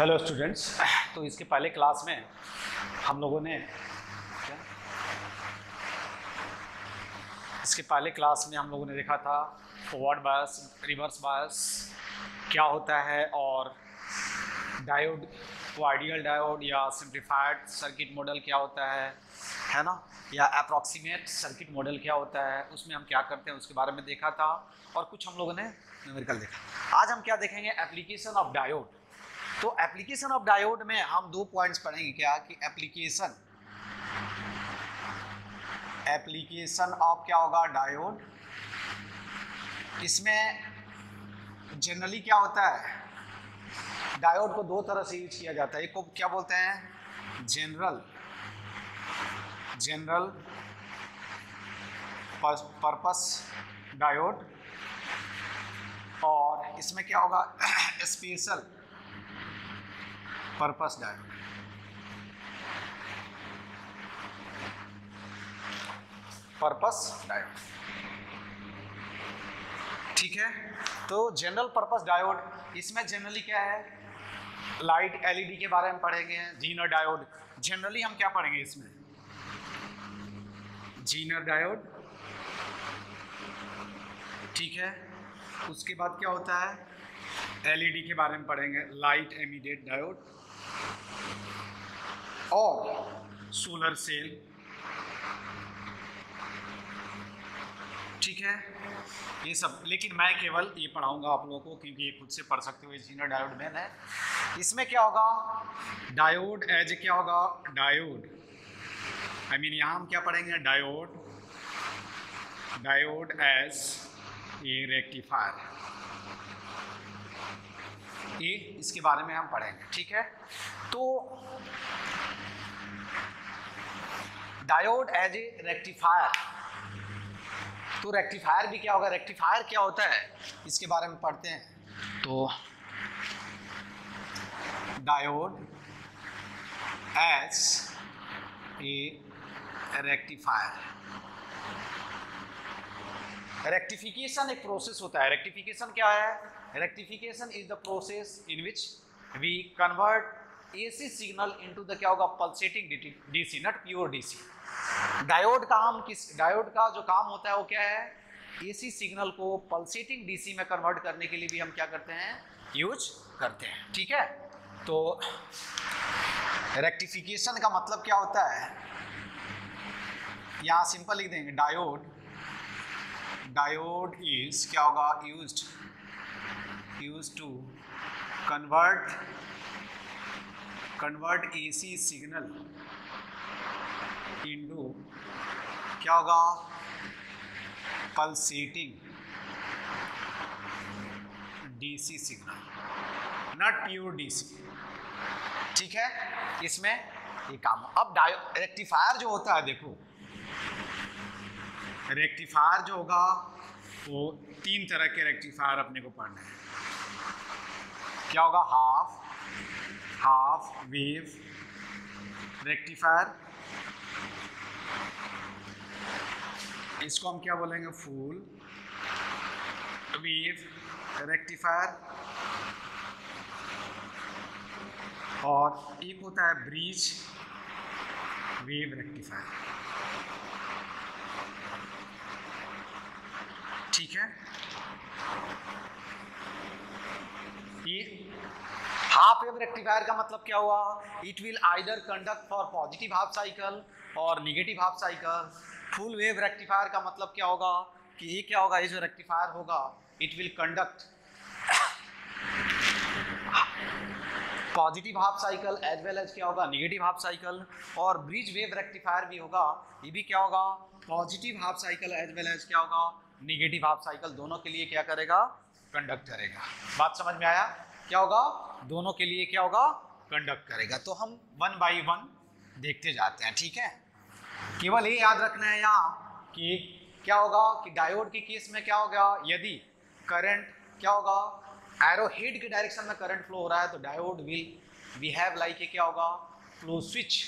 Hello students तो इसके पहले क्लास में हम लोगों ने क्या? इसके पहले क्लास में हम लोगों ने देखा था फॉरवर्ड बायस रिवर्स बायस क्या होता है और डायोड को आइडियल डायोड या सिंप्लीफाइड सर्किट मॉडल क्या होता है है ना? या अप्रॉक्सीमेट सर्किट मॉडल क्या होता है, उसमें हम क्या करते हैं, उसके बारे में देखा था और कुछ हम लोगों ने न्यूमेरिकल देखा। आज हम क्या देखेंगे? एप्लीकेशन ऑफ़ डायोड तो एप्लीकेशन ऑफ़ डायोड में हम दो पॉइंट्स पढ़ेंगे क्या? कि एप्लीकेशन एप्लीकेशन ऑफ़ क्या होगा? डायोड इसमें जनरली क्या होता है? डायोड को दो तरह से यूज़ किया जाता है। एक को क्या बोलते हैं? जनरल जनरल पर्पस डायोड और इसमें क्या होगा? Special purpose diode purpose diode. ठीक है? तो जनरल पर्पस डायोड इसमें जनरली क्या है? लाइट एलईडी के बारे में पढ़ेंगे जीनर डायोड जनरली हम क्या पढ़ेंगे इसमें? जीनर डायोड ठीक है? उसके बाद क्या होता है? एलईडी के बारे में पढ़ेंगे लाइट एमिडेट डायोड और सोलर सेल। ठीक है? ये सब। लेकिन मैं केवल ये पढ़ाऊँगा आप लोगों को, क्योंकि ये खुद से पढ़ सकते हो जीनर डायोड मैन है। इसमें क्या होगा? डायोड एज क्या होगा? डायोड आई मीन यहाँ हम क्या पढ़ेंगे? Diode diode as a rectifier ये इसके बारे में हम पढ़ेंगे, ठीक है? तो डायोड एज ए रेक्टिफायर तो रेक्टिफायर भी क्या होगा? रेक्टिफायर क्या होता है? इसके बारे में पढ़ते हैं। तो diode as a rectifier rectification एक प्रोसेस होता है। रेक्टिफिकेशन क्या है? Rectification is the process in which we convert AC signal into the क्या होगा? Pulsating DC not pure DC diode का हम किस डायोड का जो काम होता है वो क्या है? एसी सिग्नल को पल्सेटिंग डीसी में कन्वर्ट करने के लिए भी हम क्या करते हैं? यूज़ करते हैं। ठीक है? तो रेक्टिफिकेशन का मतलब क्या होता है? यहाँ सिंपल लिख देंगे। डायोड डायोड इज़ क्या होगा? Used use to convert convert AC signal into क्या होगा? Pulsating DC signal not pure DC ठीक है? इसमें ये काम अब डायो रेक्टिफायर जो होता है, देखो। रेक्टिफायर जो होगा, वो तीन तरह के रेक्टिफायर अपने को पढ़ना है। क्या होगा? हाफ़ हाफ़ वेव रेक्टिफायर इसको हम क्या बोलेंगे? फुल वेव रेक्टिफायर और एक होता है ब्रिज वेव रेक्टिफायर ठीक है? हाफ़ वेव रेक्टिफायर का मतलब क्या हुआ? It will either conduct for positive half cycle और negative half cycle full wave rectifier का मतलब क्या होगा? कि ये क्या होगा? ये जो रेक्टिफायर होगा it will conduct positive half cycle as well as क्या होगा? निगेटिव हाफ़ साइकिल और ब्रिज वेव रेक्टिफायर भी होगा, ये भी क्या होगा? Positive half cycle as well as क्या होगा? निगेटिव हाफ़ साइकिल दोनों के लिए क्या करेगा? कंडक्ट करेगा। बात समझ में आया? क्या होगा? दोनों के लिए क्या होगा? कंडक्ट करेगा। तो हम वन बाई वन देखते जाते हैं, ठीक है? केवल ये याद रखना है यहाँ कि क्या होगा कि डायोड के केस में क्या होगा यदि करंट क्या होगा? एरो हेड के डायरेक्शन में करंट फ्लो हो रहा है तो diode will we have like क्या होगा? Flow switch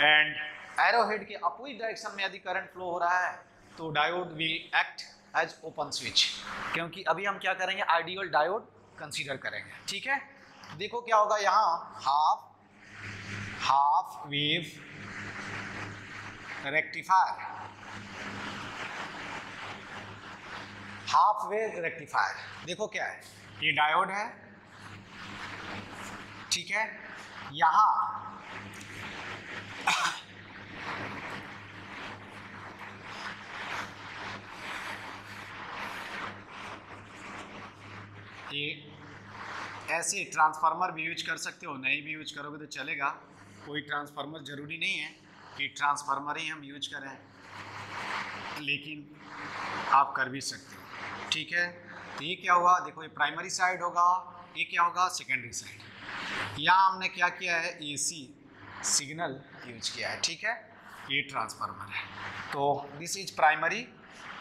and arrow head के अपोजिट डायरेक्शन में यदि करंट फ्लो हो रहा है तो diode will act as open switch. क्योंकि अभी हम क्या करेंगे, आइडियल डायोड कंसीडर करेंगे। ठीक है? देखो क्या होगा यहाँ। Half half wave rectifier half wave rectifier देखो क्या है। ये डायोड है। ठीक है? यहाँ ये ऐसे ट्रांसफार्मर भी यूज़ कर सकते हो नहीं भी यूज़ करोगे तो चलेगा। कोई ट्रांसफार्मर ज़रूरी नहीं है कि ट्रांसफार्मर ही हम यूज़ करें। लेकिन आप कर भी सकते हो। ठीक है? तो ये क्या हुआ? देखो, ये प्राइमरी साइड होगा, ये क्या होगा? सेकेंडरी साइड यहाँ हमने क्या किया है? एसी सिग्नल यूज़ किया है। ठीक है? ये ट्रांसफार्मर है। तो दिस इज़ प्राइमरी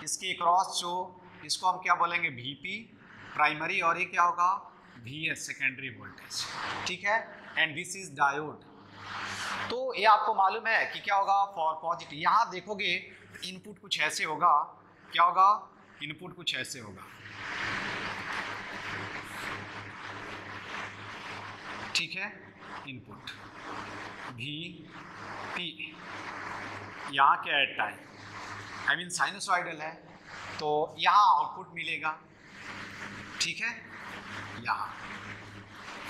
इसके क्रॉस जो, इसको हम क्या बोलेंगे? वीपी प्राइमरी और ये क्या होगा? वी एस सेकेंडरी वोल्टेज ठीक है? एंड दिस इज़ डायोड तो ये आपको मालूम है कि क्या होगा? फॉर पॉजिटिव यहाँ देखोगे इनपुट कुछ ऐसे होगा। क्या होगा? इनपुट कुछ ऐसे होगा। ठीक है? इनपुट भी पी यहाँ क्या है? टाइम आई मीन साइनोसॉइडल है। तो यहाँ आउटपुट मिलेगा। ठीक है? यहाँ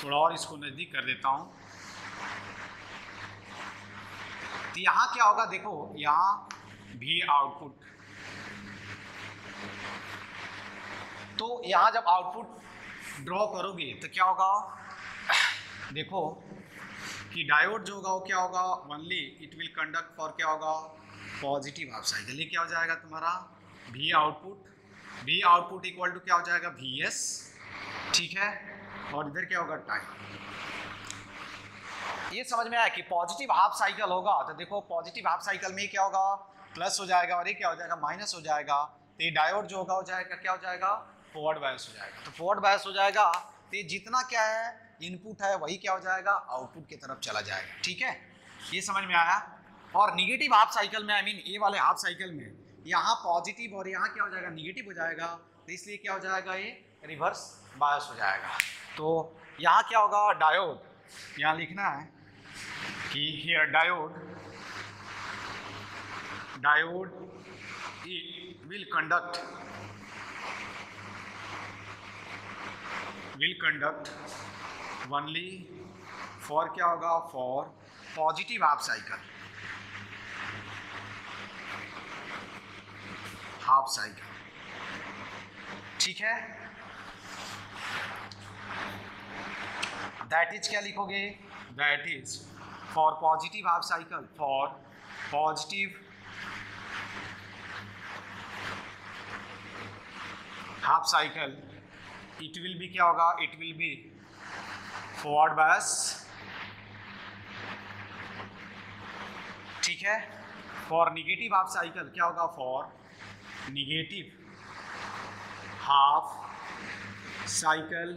थोड़ा और इसको नज़दीक कर देता हूँ। तो यहाँ क्या होगा देखो, यहाँ भी आउटपुट तो यहाँ जब आउटपुट ड्रॉ करोगे तो क्या होगा? देखो, कि डायोड जो होगा वो क्या होगा? Only it will conduct for क्या होगा? पॉजिटिव हाफ़ साइकिल ये क्या हो जाएगा तुम्हारा? भी आउटपुट भी आउटपुट इक्वल टू क्या हो जाएगा? वी एस ठीक है? और इधर क्या होगा? टाइम ये समझ में आया कि पॉजिटिव हाफ़ साइकिल होगा। तो देखो पॉजिटिव हाफ़ साइकिल में क्या होगा? प्लस हो जाएगा और ये क्या हो जाएगा? माइनस हो जाएगा। तो ये डायोड जो होगा, हो जाएगा क्या हो जाएगा? फॉरवर्ड बायस हो जाएगा। तो फॉरवर्ड बायस हो जाएगा। तो ये जितना क्या है? इनपुट है, वही क्या हो जाएगा? आउटपुट की तरफ़ चला जाएगा। ठीक है? ये समझ में आया? और निगेटिव हाफ़ साइकिल में आई मीन ए वाले हाफ़ साइकिल में यहाँ पॉजिटिव और यहाँ क्या हो जाएगा? निगेटिव हो जाएगा। तो इसलिए क्या हो जाएगा? ये रिवर्स बायस हो जाएगा। तो यहाँ क्या होगा? डायोड यहाँ लिखना है कि here diode diode will conduct will conduct only for क्या होगा? For positive half cycle half cycle ठीक है? दैट इज़ क्या लिखोगे? That is for positive half cycle for positive half cycle it will be क्या होगा? It will be forward bias ठीक है? फॉर निगेटिव हाफ़ साइकिल क्या होगा? For negative half cycle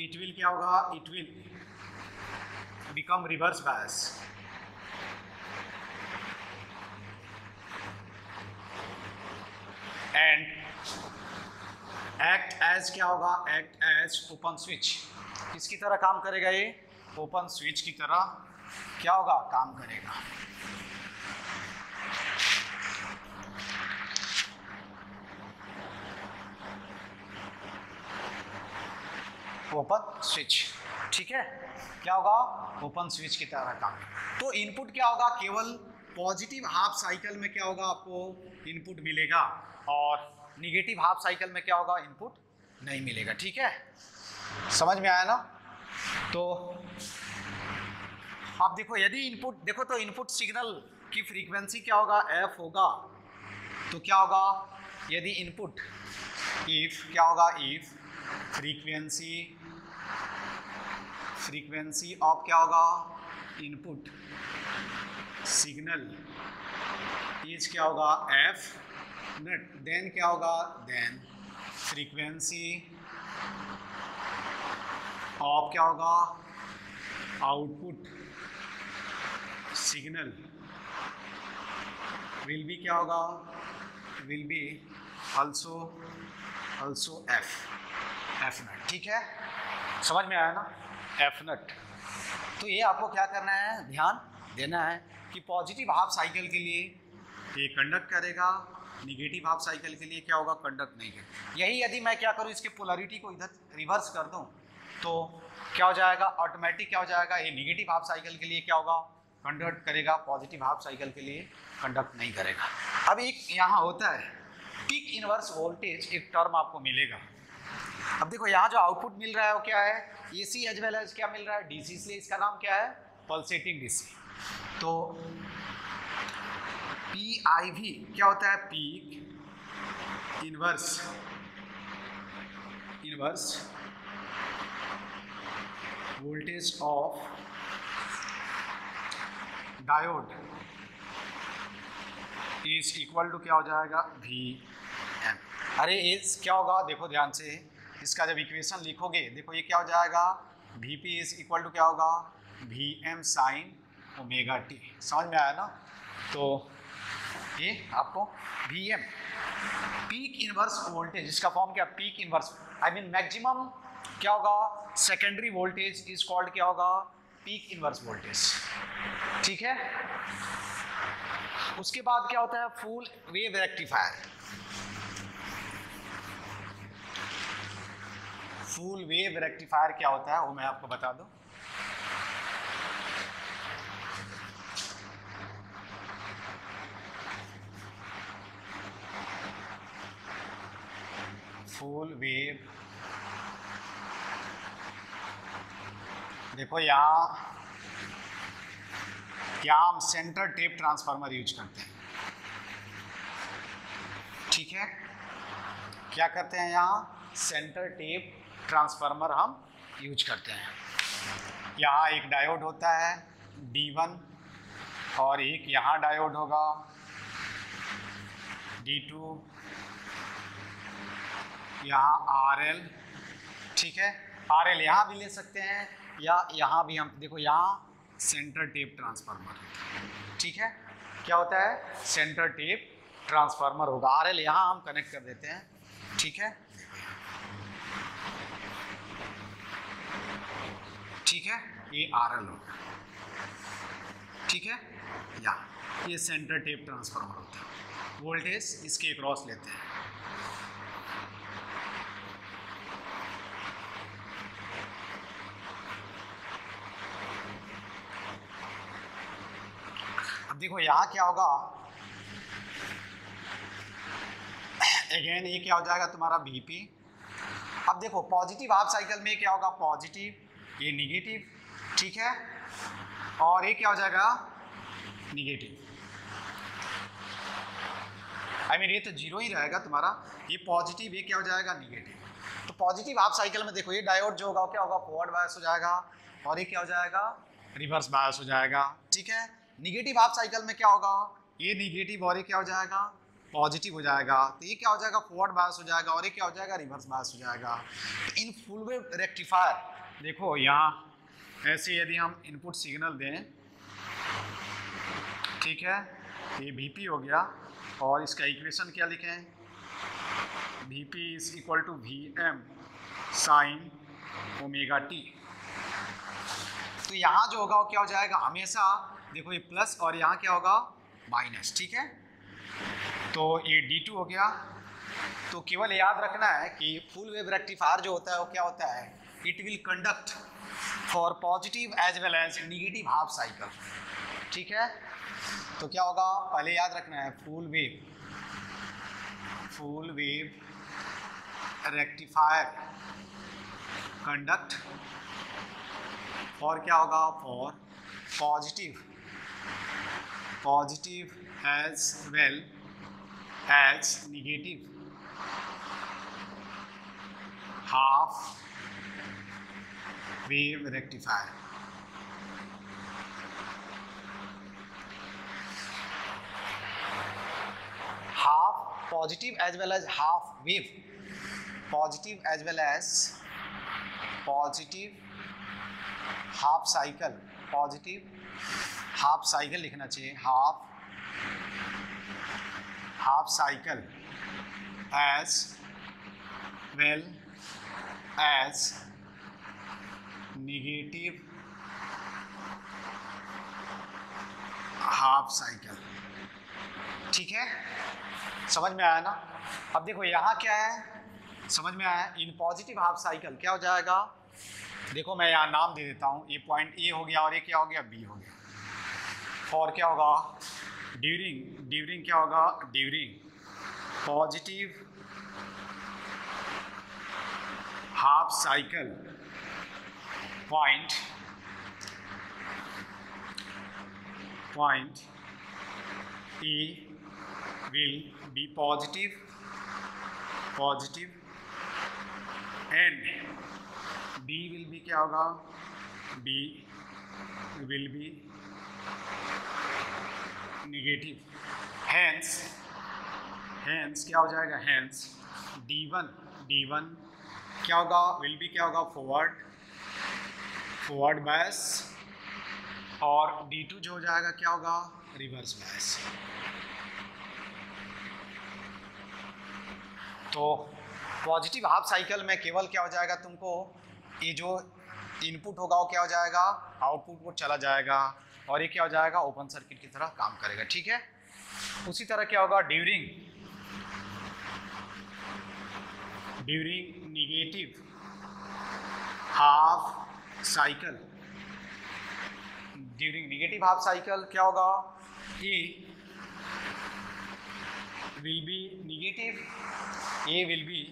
it will क्या होगा? It will become reverse bias and act as क्या होगा? एक्ट एज ओपन स्विच किसकी तरह काम करेगा ये? ओपन स्विच की तरह क्या होगा? काम करेगा. Open switch. ठीक है? क्या होगा? ओपन स्विच की तरह का तो इनपुट क्या होगा? केवल पॉजिटिव हाफ़ साइकिल में क्या होगा आपको? इनपुट मिलेगा। और निगेटिव हाफ़ साइकिल में क्या होगा? इनपुट नहीं मिलेगा। ठीक है? समझ में आया ना? तो आप देखो, यदि इनपुट, देखो तो इनपुट सिग्नल की फ्रीक्वेंसी क्या होगा? एफ़ होगा। तो क्या होगा? यदि इनपुट इफ़ क्या होगा? इफ़ फ्रीक्वेंसी फ्रीक्वेंसी ऑफ़ क्या होगा? इनपुट सिग्नल इज़ क्या होगा? एफ़ नट देन क्या होगा? देन फ्रीक्वेंसी ऑफ़ क्या होगा? आउटपुट सिग्नल विल बी क्या होगा? Will be also also f. F नट ठीक है? समझ में आया ना? एफ़ नट तो ये आपको क्या करना है? ध्यान देना है कि पॉजिटिव हाफ़ साइकिल के लिए ये कंडक्ट करेगा। निगेटिव हाफ़ साइकिल के लिए क्या होगा? कंडक्ट नहीं करेगा यही यदि मैं क्या करूँ इसके पोलरिटी को इधर रिवर्स कर दूँ तो क्या हो जाएगा? ऑटोमेटिक क्या हो जाएगा? ये निगेटिव हाफ़ साइकिल के लिए क्या होगा? कंडक्ट करेगा। पॉजिटिव हाफ़ साइकिल के लिए कंडक्ट नहीं करेगा। अब एक यहाँ होता है पिक इनवर्स वोल्टेज एक टर्म आपको मिलेगा। अब देखो, यहाँ जो आउटपुट मिल रहा है वो क्या है? A C as well as क्या मिल रहा है? डीसी इसलिए इसका नाम क्या है? पल्सेटिंग डीसी तो पी आई भी क्या होता है? Peak inverse inverse voltage of diode is equal to क्या हो जाएगा? वी अरे, इस क्या होगा? देखो ध्यान से। इसका जब इक्वेशन लिखोगे, देखो ये क्या हो जाएगा? V P is equal to क्या होगा? V M sine omega T समझ में आया ना? तो ये आपको V M peak inverse voltage इसका फॉर्म क्या? Peak inverse I mean maximum क्या होगा? सेकेंडरी वोल्टेज इज़ कॉल्ड क्या होगा? पीक इनवर्स वोल्टेज ठीक है? उसके बाद क्या होता है? Full wave rectifier full wave rectifier क्या होता है? वो मैं आपको बता दूँ। फुल वेव देखो यहाँ यहाँ हम सेंटर टेप ट्रांसफार्मर यूज़ करते हैं। ठीक है? क्या करते हैं यहाँ? सेंटर टेप ट्रांसफार्मर हम यूज़ करते हैं। यहाँ एक डायोड होता है D1 और एक यहाँ डायोड होगा D2 यहाँ RL ठीक है? RL यहाँ भी ले सकते हैं, या यहाँ भी हम, देखो यहाँ सेंटर टेप ट्रांसफार्मर ठीक है? क्या होता है? सेंटर टेप ट्रांसफार्मर होगा। आर एल यहाँ हम कनेक्ट कर देते हैं। ठीक है? ठीक है? ये आर एल होगा। ठीक है? या, ये सेंटर टेप ट्रांसफार्मर होता है। वोल्टेज इसके क्रॉस लेते हैं। देखो, यहाँ क्या होगा? अगेन ये क्या हो जाएगा तुम्हारा बीपी अब देखो पॉजिटिव हाफ़ साइकिल में क्या होगा? पॉजिटिव ये निगेटिव ठीक है? और ये क्या हो जाएगा? निगेटिव आई मीन ये तो ज़ीरो ही रहेगा तुम्हारा। ये पॉजिटिव ये क्या हो जाएगा? निगेटिव तो पॉजिटिव हाफ़ साइकिल में देखो, ये डायोड जो होगा क्या होगा? फॉरवर्ड बायस हो जाएगा। और ये क्या हो जाएगा? रिवर्स बायस हो जाएगा। ठीक है? निगेटिव हाफ़ साइकिल में क्या होगा? ये निगेटिव और ये क्या हो जाएगा? पॉजिटिव हो जाएगा। तो ये क्या हो जाएगा? फॉरवर्ड बायस हो जाएगा और ये क्या हो जाएगा? रिवर्स बायस हो जाएगा। तो इन फुल वेव रेक्टिफायर देखो यहाँ ऐसे यदि हम इनपुट सिग्नल दें, ठीक है? ये वी हो गया और इसका इक्वेशन क्या लिखें? V P is equal to V M sine omega T तो यहाँ जो होगा वो क्या हो जाएगा? हमेशा देखो ये प्लस और यहाँ क्या होगा? माइनस ठीक है? तो ये डी टू हो गया। तो केवल याद रखना है कि फुल वेव रेक्टिफायर जो होता है, वो क्या होता है? It will conduct for positive as well as negative half cycle ठीक है? तो क्या होगा? पहले याद रखना है full wave full wave rectifier conduct for क्या होगा? For positive positive as well as negative. Half wave rectifier. Half positive as well as half wave. Positive as well as positive half cycle. Positive half cycle लिखना चाहिए half half cycle as well as negative half cycle ठीक है? समझ में आया ना? अब देखो यहाँ क्या है? समझ में आया? इन पॉजिटिव हाफ़ साइकिल क्या हो जाएगा? देखो मैं यहाँ नाम दे देता हूँ। ये पॉइंट ए हो गया और ये क्या हो गया? बी हो गया। और क्या होगा? ड्यूरिंग ड्यूरिंग क्या होगा? During positive half cycle point point E will be positive positive and B will be क्या होगा? B will be negative. Hence hence क्या हो जाएगा? Hence D1 D1 क्या होगा? Will be क्या होगा? Forward. Forward bias. और D2 जो हो जाएगा, क्या होगा? रिवर्स बायस तो पॉजिटिव हाफ़ साइकिल में केवल क्या हो जाएगा तुमको? ये जो इनपुट होगा वो क्या हो जाएगा? आउटपुट को चला जाएगा। और ये क्या हो जाएगा? ओपन सर्किट की तरह काम करेगा, ठीक है? उसी तरह क्या होगा? During during negative half cycle during negative half cycle क्या होगा? A will be negative A will be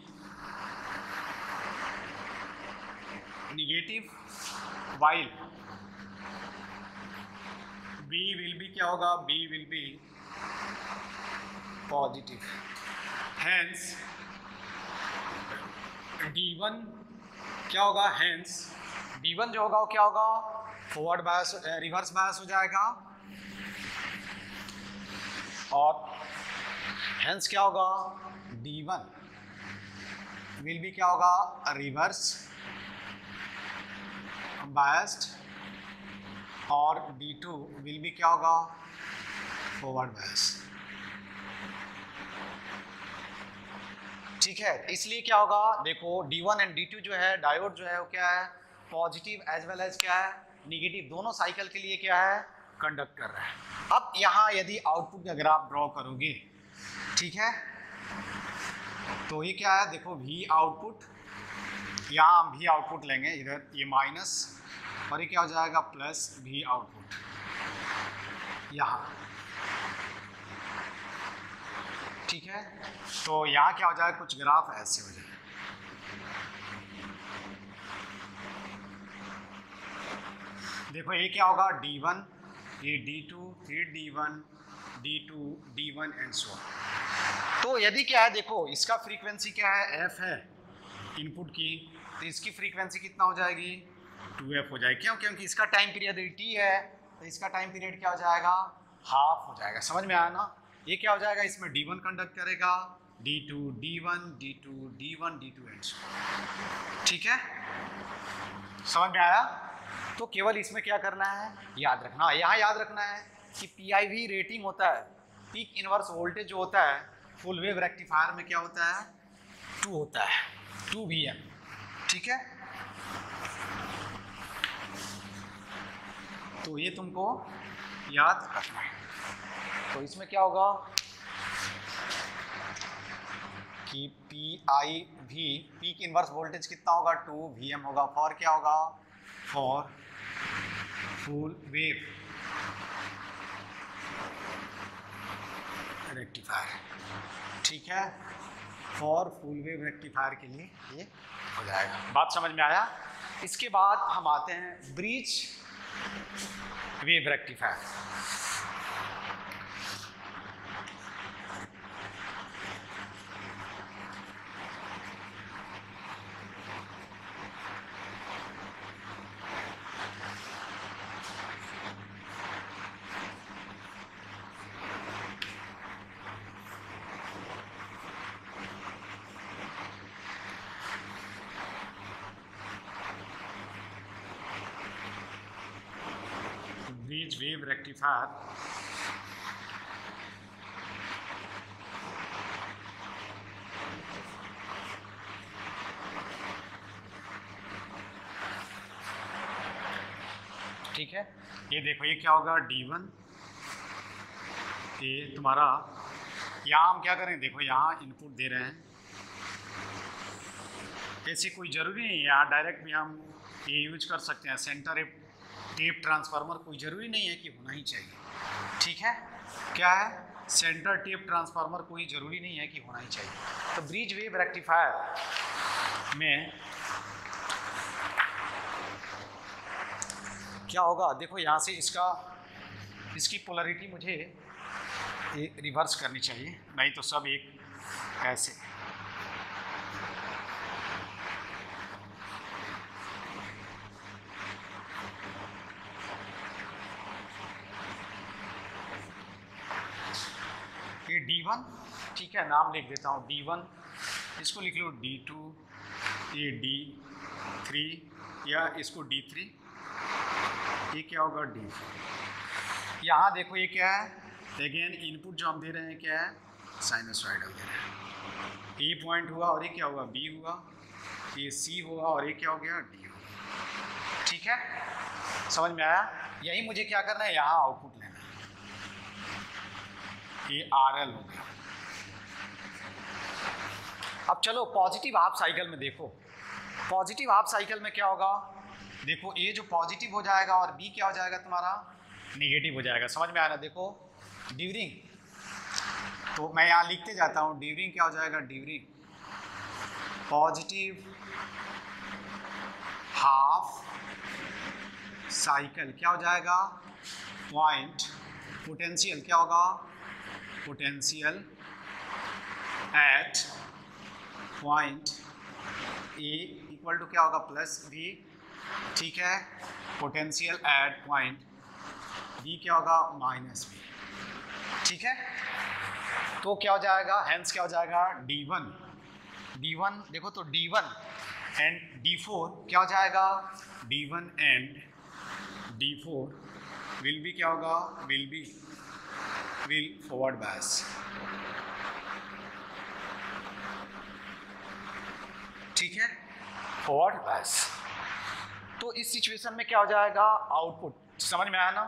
negative while B will be क्या होगा? B will be positive hence D one क्या होगा? हैंस डी वन जो होगा वो क्या होगा? फॉरवर्ड बायस रिवर्स बायस हो जाएगा। और हैंस क्या होगा? D1 विल बी क्या होगा? रिवर्स बायस्ड और D2 विल भी क्या होगा? फॉरवर्ड बायस ठीक है इसलिए क्या होगा? देखो D1 एंड D2 जो है डायोड जो है, वो क्या है? पॉजिटिव एज वेल एज क्या है? निगेटिव दोनों साइकिल के लिए क्या है? कंडक्ट कर रहा है। अब यहाँ यदि आउटपुट अगर आप ड्रॉ करोगे, ठीक है? तो ये क्या है? देखो वी आउटपुट यहाँ हम वी आउटपुट लेंगे, इधर ये माइनस और ये क्या हो जाएगा? प्लस भी आउटपुट यहाँ। ठीक है? तो यहाँ क्या हो जाएगा? कुछ ग्राफ ऐसे हो जाए देखो, ये क्या होगा? D1 ये D2 फिर D1 D2 D1 and so तो यदि क्या है, देखो, इसका फ्रीक्वेंसी क्या है? F है। इनपुट की। तो इसकी फ्रीक्वेंसी कितना हो जाएगी? 2F हो जाएगी। क्यों? क्योंकि इसका टाइम पीरियड टी है तो इसका टाइम पीरियड क्या हो जाएगा? हाफ़ हो जाएगा। समझ में आया ना? ये क्या हो जाएगा? इसमें डी वन कंडक्ट करेगा। D2 D1 D2 D1 D2 and so ठीक है? समझ में आया? तो केवल इसमें क्या करना है? याद रखना। यहाँ याद रखना है कि पीआईवी रेटिंग होता है। पीक इनवर्स वोल्टेज जो होता है फुल वेव रेक्टिफायर में क्या होता है? टू होता है। टू वी ठीक है? तो ये तुमको याद रखना है। तो इसमें क्या होगा कि पी आई भी पीक इनवर्स वोल्टेज कितना होगा? टू वी एम होगा। फॉर क्या होगा? फॉर फुल वेव रेक्टिफायर ठीक है? फॉर फुल वेव रेक्टिफायर के लिए ये हो जाएगा। बात समझ में आया? इसके बाद हम आते हैं ब्रिज वेव रेक्टिफायर 55. ठीक है? ये देखो, ये क्या होगा? डी वन ये तुम्हारा यहाँ हम क्या करें? देखो, यहाँ इनपुट दे रहे हैं। ऐसे कोई ज़रूरी नहीं यहाँ डायरेक्ट भी हम ये यूज़ कर सकते हैं। सेंटर इफ़ टेप ट्रांसफार्मर कोई ज़रूरी नहीं है कि होना ही चाहिए। ठीक है? क्या है? सेंटर टेप ट्रांसफार्मर कोई ज़रूरी नहीं है कि होना ही चाहिए। तो ब्रिज वेव रेक्टिफायर में क्या होगा? देखो, यहाँ से इसका, इसकी पोलरिटी मुझे रिवर्स करनी चाहिए, नहीं तो सब एक ऐसे। डी वन ठीक है, नाम लिख देता हूँ डी वन इसको लिख लो डी टू ये डी थ्री या इसको डी थ्री ये क्या होगा डी फोर यहाँ देखो ये क्या है अगेन इनपुट जो हम दे रहे हैं क्या है साइनोसॉइडल दे रहे हैं। ए पॉइंट हुआ और ये क्या हुआ? बी हुआ, ये सी हुआ और ये क्या हो गया? डी हुआ। ठीक है? समझ में आया? यही मुझे क्या करना है, यहाँ आउटपुट है ये आर एल हो गया। अब चलो पॉजिटिव हाफ़ साइकिल में देखो। पॉजिटिव हाफ़ साइकिल में क्या होगा? देखो ए जो पॉजिटिव हो जाएगा और बी क्या हो जाएगा तुम्हारा? नेगेटिव हो जाएगा। समझ में आ रहा देखो ड्यूरिंग तो मैं यहाँ लिखते जाता हूँ। ड्यूरिंग क्या हो जाएगा? ड्यूरिंग पॉजिटिव हाफ़ साइकिल क्या हो जाएगा? पॉइंट पोटेंशियल क्या होगा? Potential at point A equal to क्या होगा? प्लस बी ठीक है? पोटेंशियल एट पॉइंट बी क्या होगा? माइनस बी ठीक है? तो क्या हो जाएगा? हैंस क्या हो जाएगा? डी वन डी वन देखो तो D one and D four क्या हो जाएगा? D one and D four will be क्या होगा? Will be will forward bias ठीक है? फॉरवर्ड बैस तो इस सिचुएशन में क्या हो जाएगा? आउटपुट समझ में आया ना?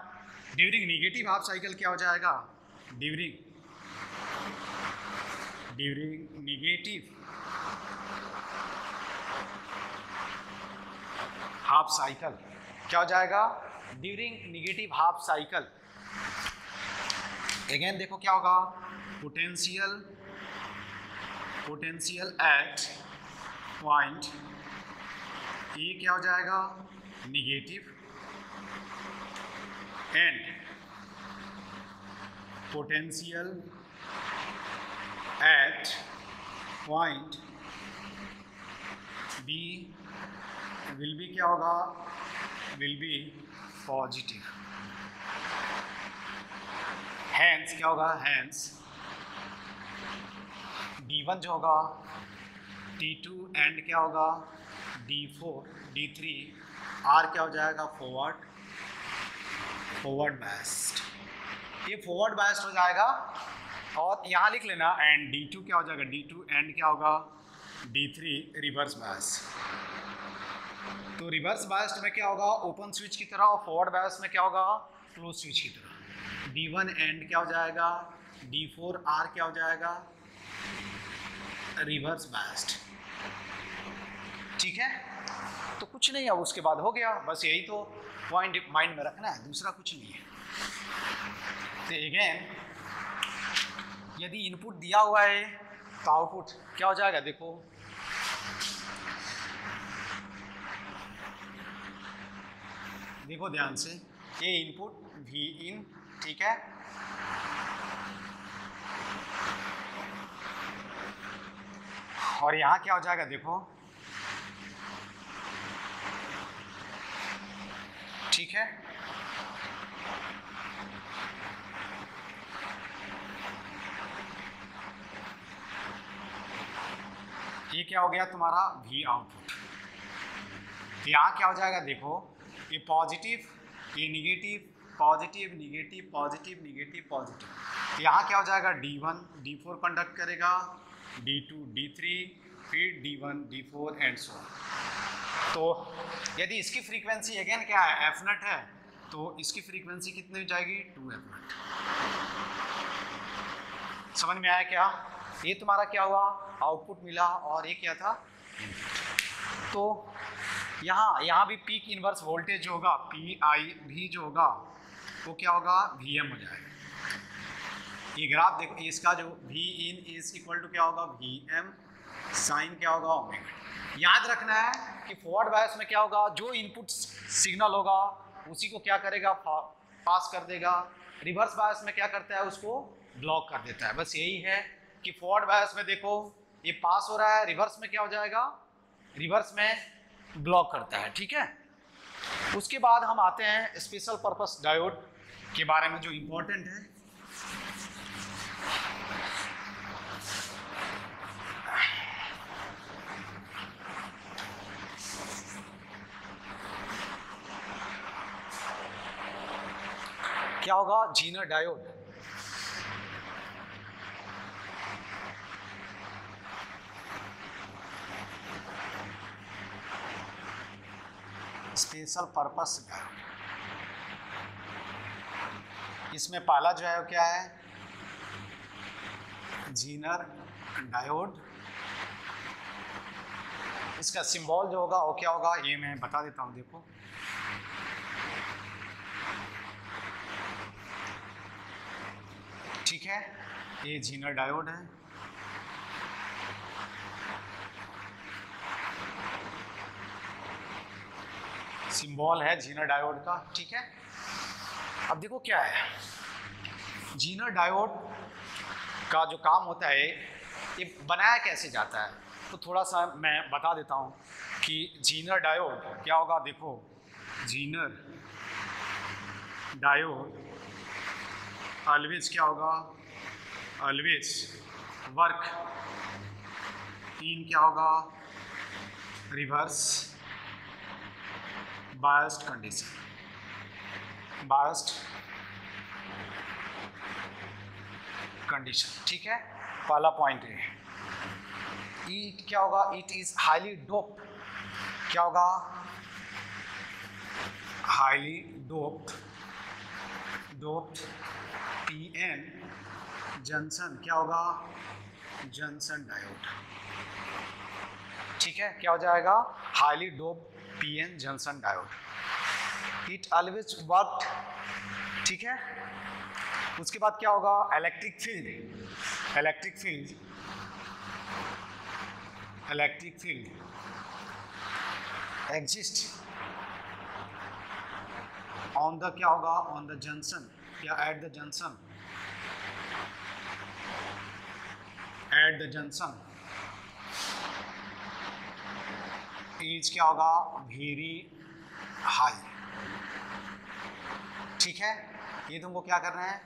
ड्यूरिंग निगेटिव हाफ़ साइकिल क्या हो जाएगा? During during negative half cycle क्या हो जाएगा? During negative half cycle again देखो क्या होगा? पोटेंशियल पोटेंशियल एट पॉइंट ये क्या हो जाएगा? Negative and potential at point B will be क्या होगा? विल बी पॉजिटिव हैंस क्या होगा? हैंस डी वन जो होगा डी टू एंड क्या होगा? D four D three are क्या हो जाएगा? फॉरवर्ड फॉरवर्ड बैस्ट ये फॉरवर्ड बैस्ट हो जाएगा। और यहाँ लिख लेना एंड डी टू क्या हो जाएगा? डी टू एंड क्या होगा? डी थ्री रिवर्स बैस तो रिवर्स बैस्ट में क्या होगा? ओपन स्विच की तरह और फॉरवर्ड बैस में क्या होगा? क्लोज स्विच की तरह. डी वन एंड क्या हो जाएगा? डी फोर आर क्या हो जाएगा? रिवर्स बैस्ट ठीक है? तो कुछ नहीं है उसके बाद हो गया। बस यही तो पॉइंट माइंड में रखना है, दूसरा कुछ नहीं है। तो अगेन यदि इनपुट दिया हुआ है तो आउटपुट क्या हो जाएगा? देखो। देखो ध्यान से, ये इनपुट वी इन ठीक है? और यहाँ क्या हो जाएगा देखो। ठीक है? ये क्या हो गया तुम्हारा वी आउटपुट यहाँ क्या हो जाएगा देखो, ये पॉजिटिव ये negative positive negative positive negative positive यहाँ क्या हो जाएगा? D one D four conduct करेगा डी टू डी थ्री फिर D one D four and so तो यदि इसकी फ्रीक्वेंसी अगेन क्या है? एफ़ नट है तो इसकी फ्रीक्वेंसी कितनी हो जाएगी? टू एफ़ नॉट समझ में आया क्या? ये तुम्हारा क्या हुआ? आउटपुट मिला और ये क्या था? तो यहाँ यहाँ भी पीक इन्वर्स वोल्टेज होगा पी आई भी जो होगा वो क्या होगा? वी एम हो जाएगा। ये ग्राफ देखो इसका जो V in is equal to क्या होगा? वी एम साइन क्या होगा? ओमेगा याद रखना है कि फॉरवर्ड बायस में क्या होगा? जो इनपुट सिग्नल होगा, उसी को क्या करेगा? पास कर देगा। रिवर्स बायस में क्या करता है? उसको ब्लॉक कर देता है। बस यही है कि फॉरवर्ड बायस में देखो, ये पास हो रहा है। रिवर्स में क्या हो जाएगा? रिवर्स में ब्लॉक करता है। ठीक है? उसके बाद हम आते हैं स्पेशल पर्पस डायोड के बारे में जो इंपॉर्टेंट है। क्या होगा? Zener diode special purpose diode इसमें पाला जो है वो क्या है? जीनर डायोड इसका सिंबल जो होगा वो क्या होगा? ये मैं बता देता हूँ, देखो। ठीक है? ये जीनर डायोड है। सिंबल है जीनर डायोड का, ठीक है? अब देखो क्या है। जीनर डायोड का जो काम होता है, ये बनाया कैसे जाता है? तो थोड़ा सा मैं बता देता हूँ कि जीनर डायोड क्या होगा, देखो। जीनर डायोड ऑलवेज क्या होगा? ऑलवेज वर्क इन क्या होगा? Reverse biased condition biased condition ठीक है? पहला पॉइंट है। इट क्या होगा? इट इज़ हाईली डोप क्या होगा? Highly doped doped P N junction क्या होगा? जंक्शन डायोड ठीक है? क्या हो जाएगा? Highly dope P N junction diode it always work ठीक है? उसके बाद क्या होगा? Electric field electric field electric field exist on the क्या होगा? ऑन द जंक्शन या at the junction at the junction as क्या होगा? वेरी हाई ठीक है? ये तुमको क्या करना है?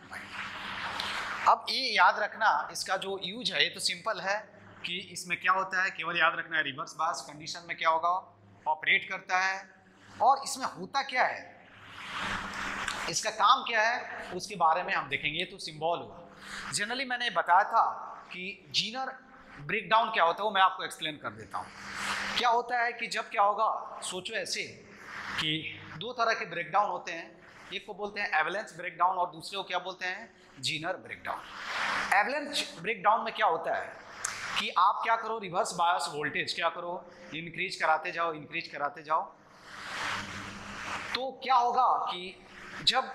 अब ये याद रखना, इसका जो यूज़ है, ये तो सिंपल है कि इसमें क्या होता है? केवल याद रखना है रिवर्स बास कंडीशन में क्या होगा? ऑपरेट करता है। और इसमें होता क्या है? इसका काम क्या है? उसके बारे में हम देखेंगे। ये तो सिंबल हुआ। जनरली मैंने बताया था कि जीनर ब्रेकडाउन क्या होता है, वो मैं आपको एक्सप्लेन कर देता हूँ। क्या होता है कि जब क्या होगा? सोचो ऐसे कि दो तरह के ब्रेकडाउन होते हैं। एक को बोलते हैं एवलेंस ब्रेकडाउन और दूसरे को क्या बोलते हैं? Zener break down avalanche breakdown में क्या होता है? कि आप क्या करो? रिवर्स बायस वोल्टेज क्या करो? इंक्रीज कराते जाओ इंक्रीज कराते जाओ। तो क्या होगा कि जब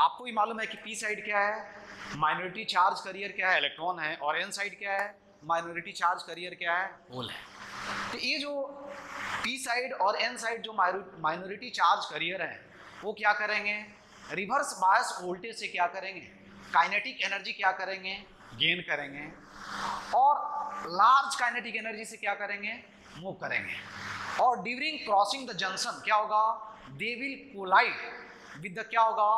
आपको ही मालूम है कि पी साइड क्या है? माइनॉरिटी चार्ज करियर क्या है? इलेक्ट्रॉन है। और एन साइड क्या है? माइनॉरिटी चार्ज करियर क्या है? होल है। तो ये जो पी साइड और एन साइड जो माइनॉरिटी चार्ज करियर है वो क्या करेंगे? रिवर्स बायस वोल्टेज से क्या करेंगे? काइनेटिक एनर्जी क्या करेंगे? गेन करेंगे। और लार्ज काइनेटिक एनर्जी से क्या करेंगे? मूव करेंगे। और ड्यूरिंग क्रॉसिंग द जंक्शन क्या होगा? They will collide with the क्या होगा?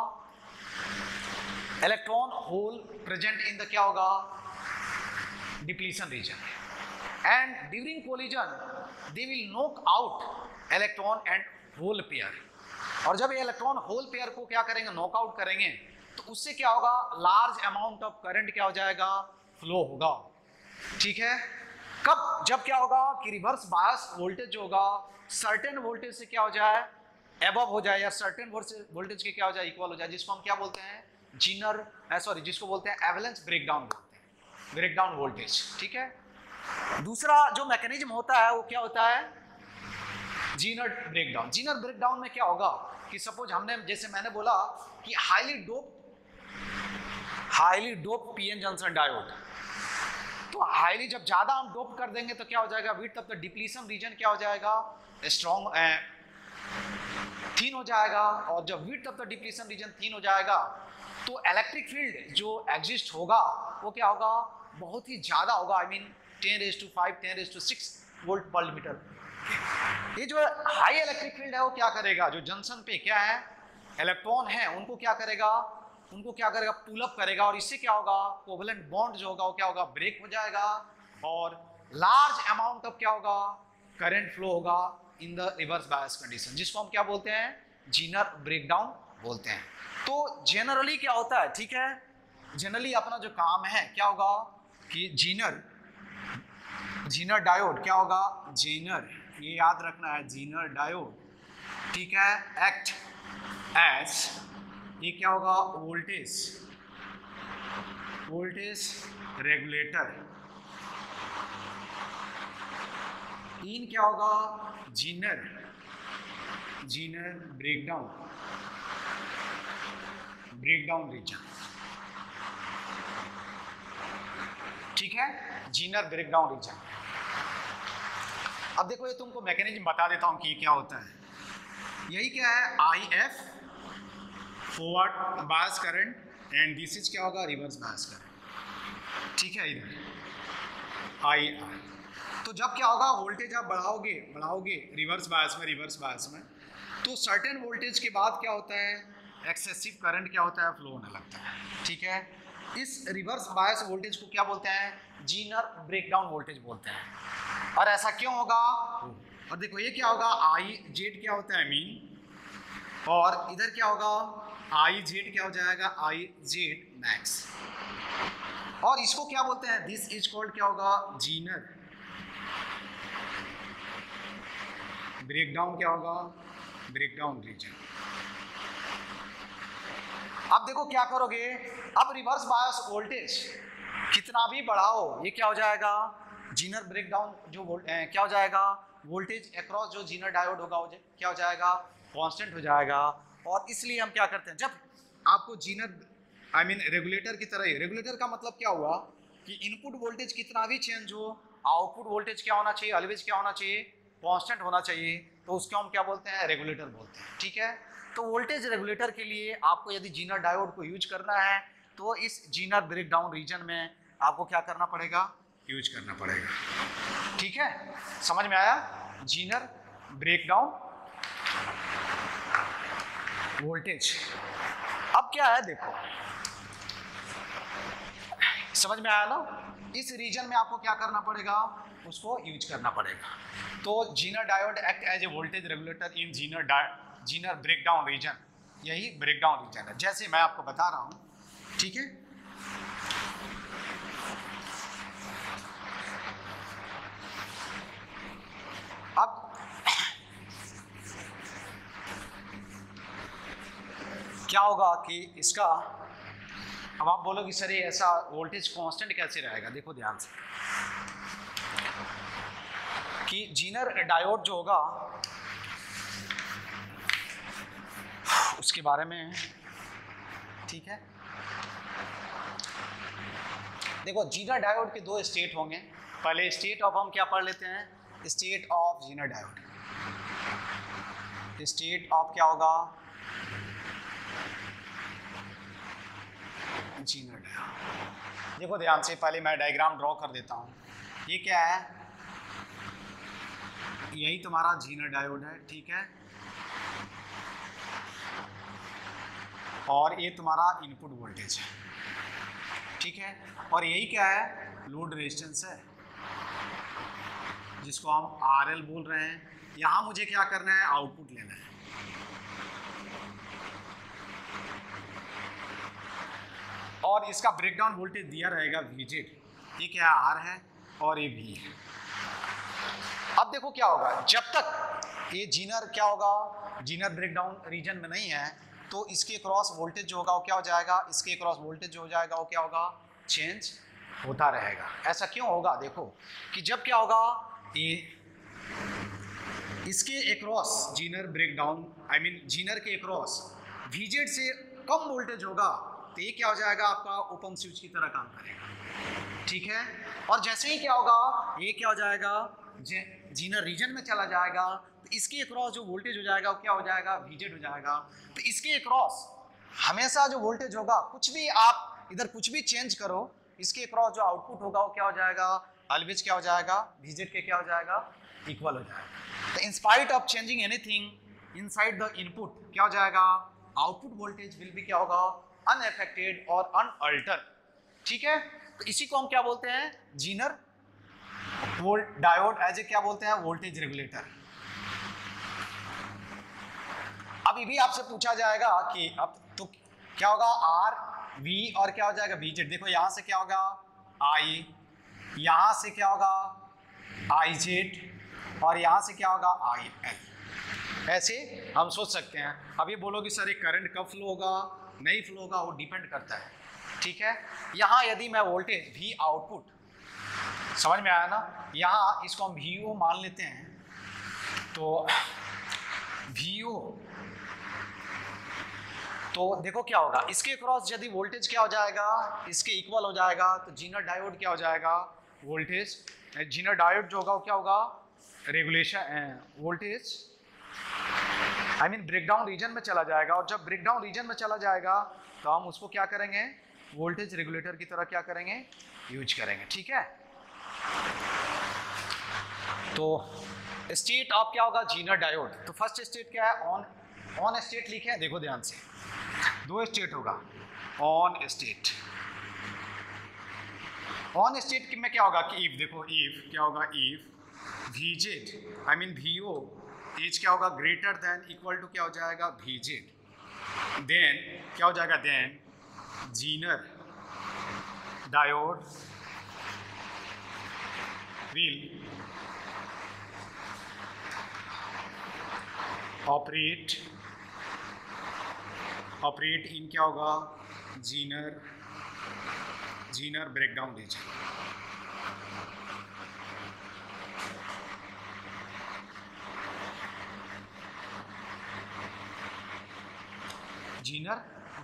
Electron hole present in the क्या होगा? Depletion region and during collision they will knock out electron and hole pair और जब ये इलेक्ट्रॉन होल पेयर को क्या करेंगे? नॉकआउट करेंगे तो उससे क्या होगा? लार्ज अमाउंट ऑफ़ करंट क्या हो जाएगा? फ्लो होगा। ठीक है? कब? जब क्या होगा? कि रिवर्स बायस वोल्टेज जो होगा सर्टेन वोल्टेज से क्या हो जाए? एबव हो जाए या सर्टेन वोल्टेज के क्या हो जाए? इक्वल हो जाए, जिसको हम क्या बोलते हैं? जीनर सॉरी जिसको बोलते हैं? एवलेंस ब्रेकडाउन बोलते हैं। ब्रेकडाउन वोल्टेज ठीक है? दूसरा जो मैकेनिज्म होता है, वो क्या होता है? जीनर ब्रेकडाउन जीनर ब्रेकडाउन में क्या होगा कि सपोज़ हमने, जैसे मैंने बोला कि highly dope highly dope PN junction diode तो हाईली जब ज़्यादा हम डोप कर देंगे तो क्या हो जाएगा? वीट तब तो डिप्लीशन रीजन क्या हो जाएगा? स्ट्रॉन्ग थीन हो जाएगा। और जब वीट तब तो डिप्लीशन रीजन थीन हो जाएगा। तो इलेक्ट्रिक फ़ील्ड जो एग्जिस्ट होगा, वो क्या होगा? बहुत ही ज़्यादा होगा। I mean ten raise to five ten raise to six volt per metre ये जो हाई इलेक्ट्रिक फ़ील्ड है वो क्या करेगा? जो जंक्शन पे क्या है? इलेक्ट्रॉन है, उनको क्या करेगा? उनको क्या करेगा? पुल अप करेगा और इससे क्या होगा? कोवलेंट बॉन्ड जो होगा, वो क्या होगा? ब्रेक हो जाएगा और लार्ज अमाउंट ऑफ़ क्या होगा? करंट फ्लो होगा in the reverse bias condition जिसको हम क्या बोलते हैं? जीनर ब्रेकडाउन बोलते हैं। तो जनरली क्या होता है? ठीक है? जनरली अपना जो काम है, क्या होगा? कि जीनर जीनर डायोड क्या होगा? जीनर ये याद रखना है, जीनर डायोड। ठीक है? एक्ट एज ये क्या होगा? वोल्टेज वोल्टेज रेगुलेटर इन क्या होगा? Zener. Zener breakdown breakdown region ठीक है? जीनर ब्रेकडाउन रीजन अब देखो, ये तुमको मैकेनिज्म बता देता हूँ कि क्या होता है। यही क्या है? I F forward bias current and this is क्या होगा? रिवर्स बायस करंट ठीक है इधर। आई तो जब क्या होगा? वोल्टेज आप बढ़ाओगे बढ़ाओगे रिवर्स बायस में रिवर्स बायस में तो सर्टेन वोल्टेज के बाद क्या होता है? एक्सेसिव करंट क्या होता है? फ्लो होने लगता है। ठीक है? इस रिवर्स बायस वोल्टेज को क्या बोलते हैं? जीनर ब्रेकडाउन वोल्टेज बोलते हैं। और ऐसा क्यों होगा? और देखो, ये क्या होगा? आई जेड क्या होता है? मीन और इधर क्या होगा? आई जेड क्या हो जाएगा? आई जेड मैक्स और इसको क्या बोलते हैं? दिस इज़ कॉल्ड क्या होगा? जीनर ब्रेकडाउन क्या होगा? ब्रेकडाउन रीजन अब देखो क्या करोगे? अब रिवर्स बायस वोल्टेज कितना भी बढ़ाओ, ये क्या हो जाएगा? जीनर ब्रेकडाउन जो क्या हो जाएगा? वोल्टेज अक्रॉस जो जीनर डायोड होगा क्या हो जाएगा? कांस्टेंट हो जाएगा। और इसलिए हम क्या करते हैं? जब आपको जीनर आई मीन रेगुलेटर की तरह ही रेगुलेटर का मतलब क्या हुआ? कि इनपुट वोल्टेज कितना भी चेंज हो आउटपुट वोल्टेज क्या होना चाहिए? ऑलवेज क्या होना चाहिए? कांस्टेंट होना चाहिए। तो उसको हम क्या बोलते हैं? रेगुलेटर बोलते हैं। ठीक है? तो वोल्टेज रेगुलेटर के लिए आपको यदि जीनर डायोड को यूज़ करना है तो इस जीनर ब्रेकडाउन रीजन में आपको क्या करना पड़ेगा? यूज़ करना पड़ेगा। ठीक है? समझ में आया? जीनर ब्रेकडाउन वोल्टेज अब क्या है देखो। समझ में आया ना? इस रीजन में आपको क्या करना पड़ेगा? उसको यूज़ करना पड़ेगा। तो zener diode act as a voltage regulator in zener zener breakdown region यही ब्रेकडाउन रीजन है। जैसे मैं आपको बता रहा हूँ, ठीक है अब क्या होगा कि इसका, अब आप बोलोगे, सर, ये ऐसा वोल्टेज कांस्टेंट कैसे रहेगा? देखो ध्यान से। कि जीनर डायोड जो होगा, उसके बारे में, ठीक है? देखो जीनर डायोड के दो स्टेट होंगे। पहले स्टेट ऑफ़ हम क्या पढ़ लेते हैं? State of zener diode state of क्या होगा? जीनर डायोड देखो ध्यान से, पहले मैं डायग्राम ड्रॉ कर देता हूँ। ये क्या है? यही तुम्हारा जीनर डायोड है, ठीक है? और ये तुम्हारा इनपुट वोल्टेज है। ठीक है? और यही क्या है? लोड रेजिस्टेंस है, जिसको हम आर एल बोल रहे हैं। यहाँ मुझे क्या करना है? आउटपुट लेना है। और इसका ब्रेकडाउन वोल्टेज दिया रहेगा वीजेड ये क्या आर है और ये भी है। अब देखो क्या होगा, जब तक ये जीनर क्या होगा, जीनर ब्रेकडाउन रीजन में नहीं है तो इसके क्रॉस वोल्टेज जो होगा वो क्या हो जाएगा, इसके क्रॉस वोल्टेज जो हो जाएगा वो क्या होगा चेंज होता रहेगा। ऐसा क्यों होगा, देखो, कि जब क्या होगा, ये इसके across zener breakdown I mean zener के एक्रॉस वीजेड से कम वोल्टेज होगा तो ये क्या हो जाएगा? आपका ओपन स्विच की तरह काम करेगा। ठीक है? और जैसे ही क्या होगा? ये क्या हो जाएगा? जीनर रीजन में चला जाएगा। तो इसके अक्रॉस जो वोल्टेज हो जाएगा, वो क्या हो जाएगा? वीजेड हो जाएगा। तो इसके अक्रॉस हमेशा जो वोल्टेज होगा, कुछ भी आप इधर कुछ भी चेंज करो, इसके अक्रॉस जो आउटपुट होगा, वो क्या हो जाएगा? अलविज क्या हो जाएगा? वीजेड के क्या हो जाएगा? इक्वल हो जाएगा। तो in spite of changing anything inside the input क्या हो जाएगा? आउटपुट वोल्टेज विल भी क्या होगा? अनएफेक्टेड और अनअल्टर ठीक है? तो इसी को हम क्या बोलते हैं? Zener volt diode as a क्या बोलते हैं? वोल्टेज रेगुलेटर ये भी आपसे पूछा जाएगा कि अब तो क्या होगा? आर वी और क्या हो जाएगा? वी जेड देखो, यहाँ से क्या होगा? आई यहाँ से क्या होगा? आई जेड और यहाँ से क्या होगा? आई एल ऐसे हम सोच सकते हैं। अब ये बोलोगे, सर, ये करंट कब फ्लो होगा? नहीं फ्लो होगा वो डिपेंड करता है। ठीक है? यहाँ यदि मैं वोल्टेज वी आउटपुट समझ में आया ना? यहाँ इसको हम वीओ मान लेते हैं। तो वीओ तो देखो क्या होगा। इसके क्रॉस यदि वोल्टेज क्या हो जाएगा? इसके इक्वल हो जाएगा। तो जीनर डायोड क्या हो जाएगा? वोल्टेज जीनर डायोड जो होगा वो क्या होगा? Regulation voltage I mean breakdown region में चला जाएगा और जब ब्रेकडाउन रीजन में चला जाएगा तो हम उसको क्या करेंगे? वोल्टेज रेगुलेटर की तरह क्या करेंगे? यूज़ करेंगे, ठीक है? तो स्टेट ऑफ़ क्या होगा? जीनर डायोड तो फ़र्स्ट स्टेट क्या है? ऑन ऑन स्टेट लिखे हैं, देखो ध्यान से। दो स्टेट होगा। ऑन स्टेट ऑन स्टेट में क्या होगा? कि इफ़ देखो इफ़ क्या होगा? If VZ I mean V O as क्या होगा? ग्रेटर देन इक्वल टू क्या हो जाएगा? वीजेड देन क्या हो जाएगा? Then zener diode will operate operate in क्या होगा? Zener zener breakdown region zener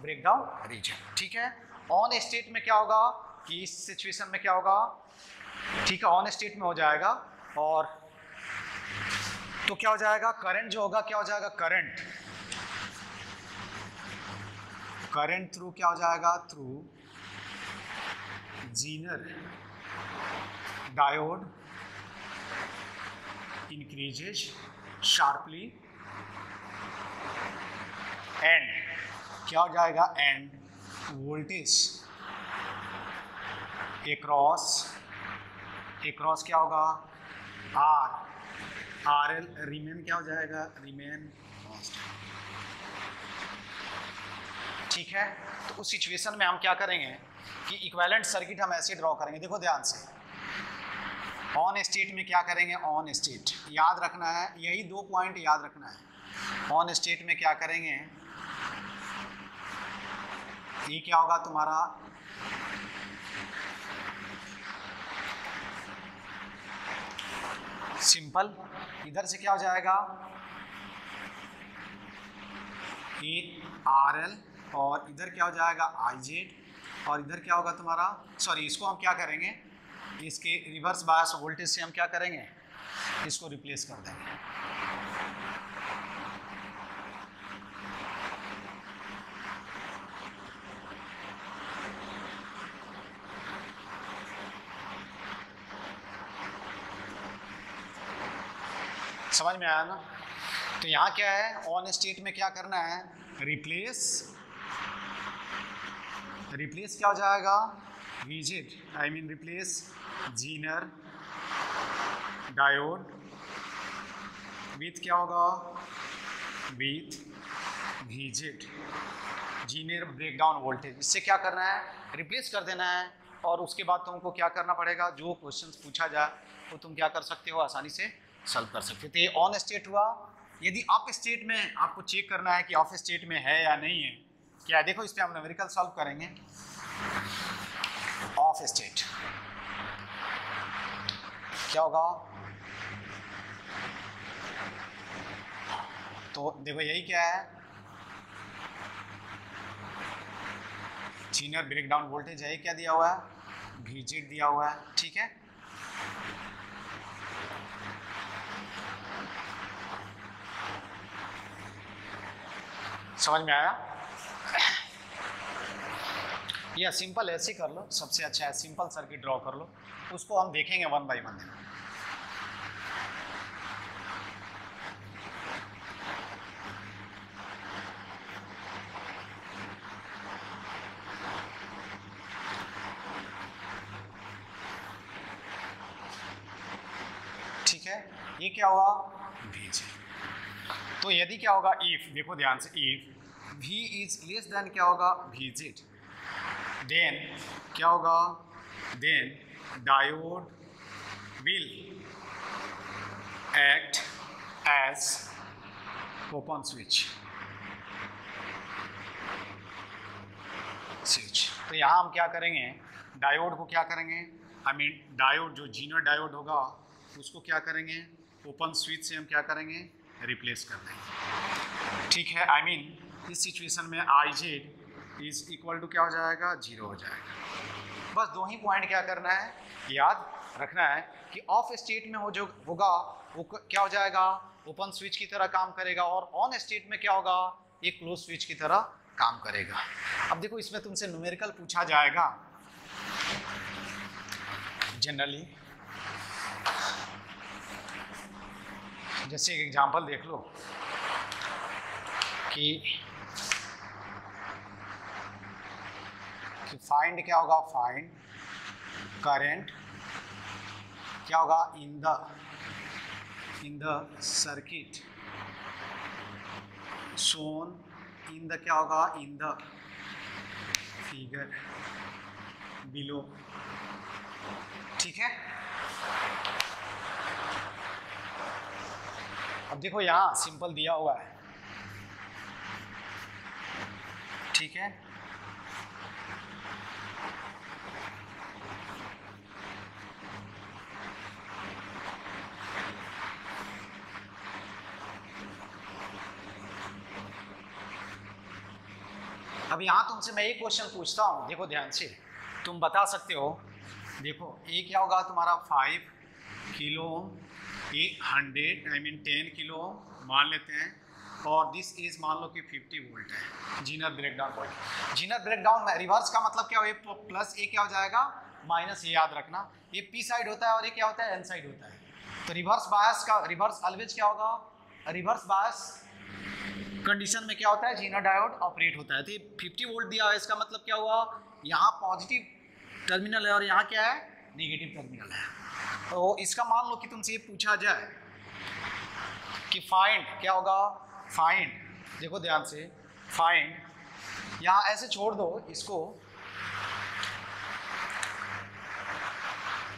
breakdown region ठीक है। ऑन स्टेट में क्या होगा? कि इस सिचुएशन में क्या होगा? ठीक है ऑन स्टेट में हो जाएगा। और तो क्या हो जाएगा? करंट जो होगा क्या हो जाएगा? करंट करंट थ्रू क्या हो जाएगा? Through zener diode increases sharply and क्या हो जाएगा? एंड वोल्टेज एक्रॉस क्रॉस क्या होगा? आर आर एल रिमेन क्या हो जाएगा? रिमेन ठीक है? तो उस सिचुएशन में हम क्या करेंगे? कि इक्वेलेंट सर्किट हम ऐसे ड्रॉ करेंगे। देखो ध्यान से। ऑन स्टेट में क्या करेंगे? ऑन स्टेट याद रखना है। यही दो पॉइंट याद रखना है। ऑन स्टेट में क्या करेंगे? ये क्या होगा तुम्हारा? सिंपल इधर से क्या हो जाएगा? ए आर एल और इधर क्या हो जाएगा? आई जेड और इधर क्या होगा तुम्हारा? सॉरी इसको हम क्या करेंगे? इसके रिवर्स बायस वोल्टेज से हम क्या करेंगे? इसको रिप्लेस कर देंगे। समझ में आया ना? तो यहाँ क्या है? ऑन स्टेट में क्या करना है? रिप्लेस रिप्लेस क्या हो जाएगा? VZ I mean replace zener diode with क्या होगा? With VZ zener breakdown voltage इससे क्या करना है? रिप्लेस कर देना है। और उसके बाद तुमको क्या करना पड़ेगा? जो क्वेश्चन पूछा जाए वो तुम क्या कर सकते हो? आसानी से सॉल्व कर सकते तो ये ऑन स्टेट हुआ। यदि अप स्टेट में आपको चेक करना है कि ऑफ़ स्टेट में है या नहीं है, क्या देखो, इस पर हम न्यूमेरिकल सॉल्व करेंगे। ऑफ़ स्टेट क्या होगा? तो देखो, यही क्या है? जीनर ब्रेकडाउन वोल्टेज है क्या दिया हुआ है? भीजेड दिया हुआ है। ठीक है? समझ में आया? या सिंपल ऐसे कर लो। सबसे अच्छा है सिंपल सर्किट ड्रॉ कर लो। उसको हम देखेंगे वन बाई वन ठीक है ये क्या हुआ भेजे तो यदि क्या होगा इफ़ देखो ध्यान से if v is less than क्या होगा? vz. देन क्या होगा? Then diode will act as open switch switch तो यहाँ हम क्या करेंगे? डायोड को क्या करेंगे? आई मीन डायोड जो जीनर डायोड होगा, उसको क्या करेंगे? ओपन स्विच से हम क्या करेंगे? रिप्लेस कर देंगे। ठीक है आई I मीन mean, इस सिचुएशन में I Z is equal to क्या हो जाएगा? ज़ीरो हो जाएगा। बस दो ही पॉइंट क्या करना है? याद रखना है कि ऑफ़ स्टेट में हो जो होगा वो क्या हो जाएगा? ओपन स्विच की तरह काम करेगा और ऑन स्टेट में क्या होगा? ये क्लोज स्विच की तरह काम करेगा। अब देखो इसमें तुमसे न्यूमेरिकल पूछा जाएगा। जनरली जैसे एक एग्जांपल देख लो कि कि फाइंड क्या होगा? फाइंड करंट क्या होगा? In the in the circuit shown in the क्या होगा? इन द फिगर बिलो ठीक है? अब देखो यहाँ सिंपल दिया हुआ है। ठीक है? अब यहाँ तुमसे मैं एक क्वेश्चन पूछता हूँ। देखो ध्यान से। तुम बता सकते हो। देखो ये क्या होगा तुम्हारा? फाइव किलो ये hundred I mean ten kilo मान लेते हैं। और दिस इज़ मान लो कि 50 वोल्ट है। Zener breakdown volt zener breakdown में रिवर्स का मतलब क्या हो? प्लस ए क्या हो जाएगा? माइनस ये याद रखना। ये पी साइड होता है और ये क्या होता है? एन साइड होता है। तो रिवर्स बायस का रिवर्स अलवेज क्या होगा? रिवर्स बायस कंडीशन में क्या होता है? जीना डायोड ऑपरेट होता है। तो ये 50 वोल्ट दिया है। इसका मतलब क्या हुआ? यहाँ पॉजिटिव टर्मिनल है और यहाँ क्या है? नेगेटिव टर्मिनल है। तो इसका मान लो कि तुमसे ये पूछा जाए कि फाइंड क्या होगा? फाइंड देखो ध्यान से फाइंड यहाँ ऐसे छोड़ दो इसको।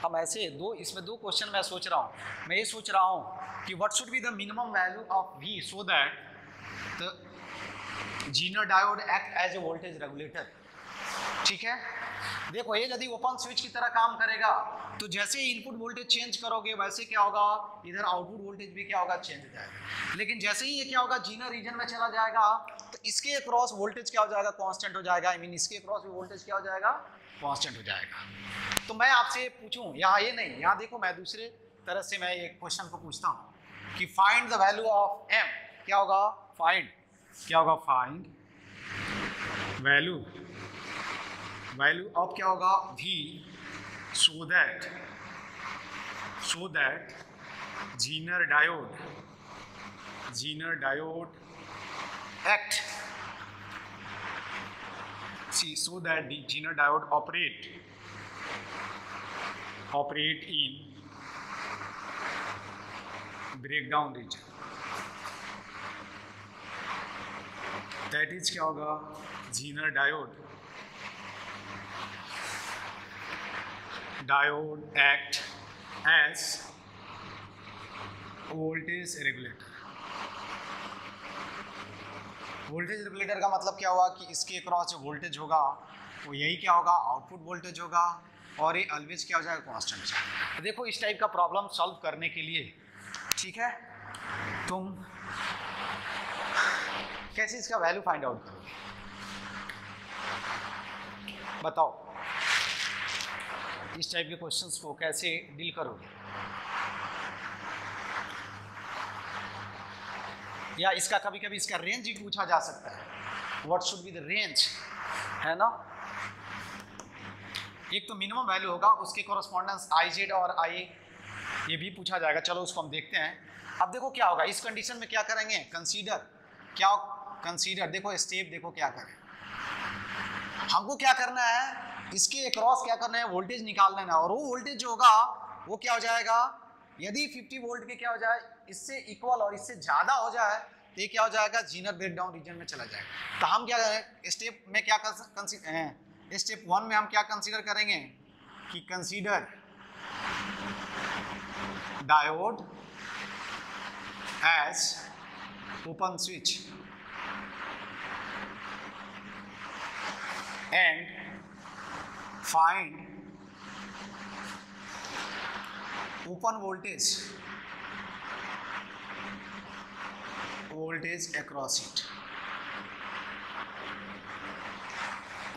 हम ऐसे दो, इसमें दो क्वेश्चन मैं सोच रहा हूँ। मैं ये सोच रहा हूँ कि what should be the minimum value of V so that the zener diode act as a voltage regulator ठीक है? देखो ये यदि ओपन स्विच की तरह काम करेगा तो जैसे ही इनपुट वोल्टेज चेंज करोगे वैसे क्या होगा? इधर आउटपुट वोल्टेज भी क्या होगा? चेंज हो जाएगा। लेकिन जैसे ही ये क्या होगा? जीनर रीजन में चला जाएगा तो इसके क्रॉस वोल्टेज क्या हो जाएगा? कांस्टेंट हो जाएगा। आई I मीन mean, इसके क्रॉस भी वोल्टेज क्या हो जाएगा? कांस्टेंट हो जाएगा। तो मैं आपसे पूछूँ यहाँ ये नहीं यहाँ देखो मैं दूसरे तरह से मैं एक क्वेश्चन को पूछता हूँ कि find the value of M क्या होगा? फाइंड क्या होगा? फाइंड वैल्यू वैल्यू ऑफ़ क्या होगा? V so that so that zener diode zener diode act C so that zener diode operate operate in breakdown region that is क्या होगा? Zener diode diode act as voltage regulator. Voltage regulator का मतलब क्या हुआ कि इसके cross जो voltage होगा, वो यही क्या होगा? आउटपुट वोल्टेज होगा और ये ऑलवेज क्या हो जाएगा? कांस्टेंट देखो, इस टाइप का प्रॉब्लम सॉल्व करने के लिए, ठीक है? तुम कैसे इसका वैल्यू फाइंड आउट करोगे? बताओ। इस टाइप के क्वेश्चंस को कैसे डील करोगे? या इसका कभी कभी इसका रेंज भी पूछा जा सकता है। What should be the range है ना? एक तो मिनिमम वैल्यू होगा, उसके कॉरस्पॉन्डेंस आई जेड और आई ये भी पूछा जाएगा। चलो उसको हम देखते हैं। अब देखो क्या होगा, इस कंडीशन में क्या करेंगे? कंसीडर क्या कंसीडर देखो स्टेप देखो क्या करें। हमको क्या करना है? इसके क्रॉस क्या करना है? वोल्टेज निकाल लेना और वो वोल्टेज जो होगा, वो क्या हो जाएगा? यदि 50 वोल्ट के क्या हो जाए? इससे इक्वल और इससे ज़्यादा हो जाए तो ये क्या हो जाएगा? जीनर ब्रेकडाउन रीजन में चला जाएगा। तो हम क्या करें? स्टेप में क्या कर स्टेप वन में हम क्या कंसिडर करेंगे? कि consider diode as open switch and find open voltage voltage across it.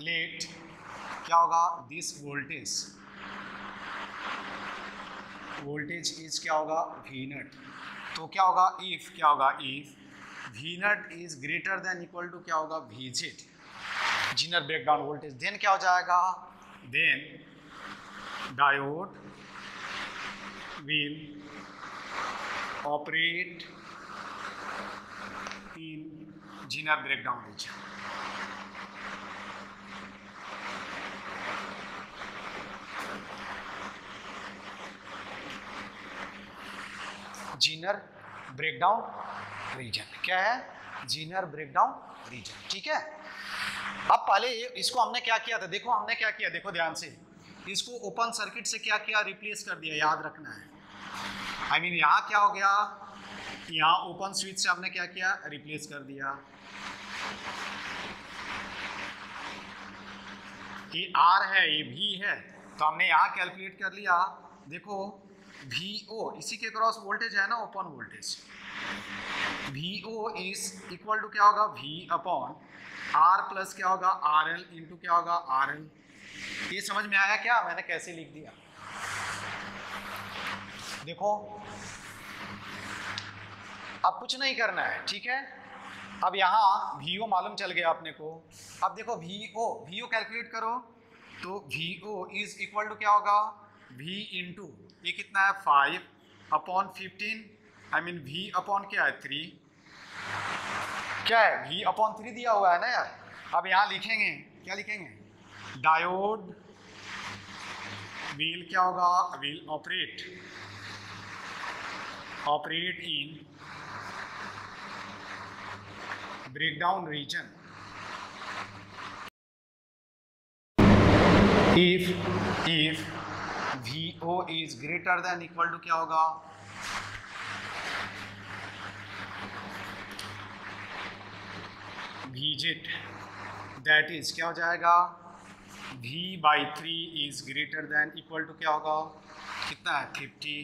Let, क्या होगा? दिस वोल्टेज वोल्टेज इज़ क्या होगा? वी नट तो क्या होगा? इफ़ क्या होगा? If V naught is greater than equal to क्या होगा? V Z zener breakdown voltage then क्या हो जाएगा? Then diode will operate in zener breakdown region zener breakdown region क्या है? जीनर ब्रेकडाउन रीजन ठीक है? अब पहले इसको हमने क्या किया था? देखो, हमने क्या किया? देखो ध्यान से। इसको ओपन सर्किट से क्या किया? रिप्लेस कर दिया, याद रखना है। आई मीन यहाँ क्या हो गया? यहाँ ओपन स्विच से हमने क्या किया? रिप्लेस कर दिया। ये आर है, ये भी है। तो हमने यहाँ कैलकुलेट कर लिया। देखो वी ओ इसी के क्रॉस वोल्टेज है ना open voltage V O is equal to क्या होगा? वी अपॉन आर प्लस क्या होगा? आर एल इंटू क्या होगा? आर एल ये समझ में आया क्या? मैंने कैसे लिख दिया? देखो, अब कुछ नहीं करना है, ठीक है? अब यहाँ वी ओ मालूम चल गया अपने को। अब देखो V O V O calculate करो। तो V O is equal to क्या होगा? वी इंटू ये कितना है? Five upon fifteen I mean V upon क्या है? थ्री क्या है? वी अपॉन थ्री दिया हुआ है ना यार? अब यहाँ लिखेंगे। क्या लिखेंगे? डायोड व्हील क्या होगा? Will operate operate in breakdown region if if V O is greater than equal to क्या होगा? भीजिट दैट इज़ क्या हो जाएगा? V by three is greater than equal to क्या होगा? कितना है? फिफ्टी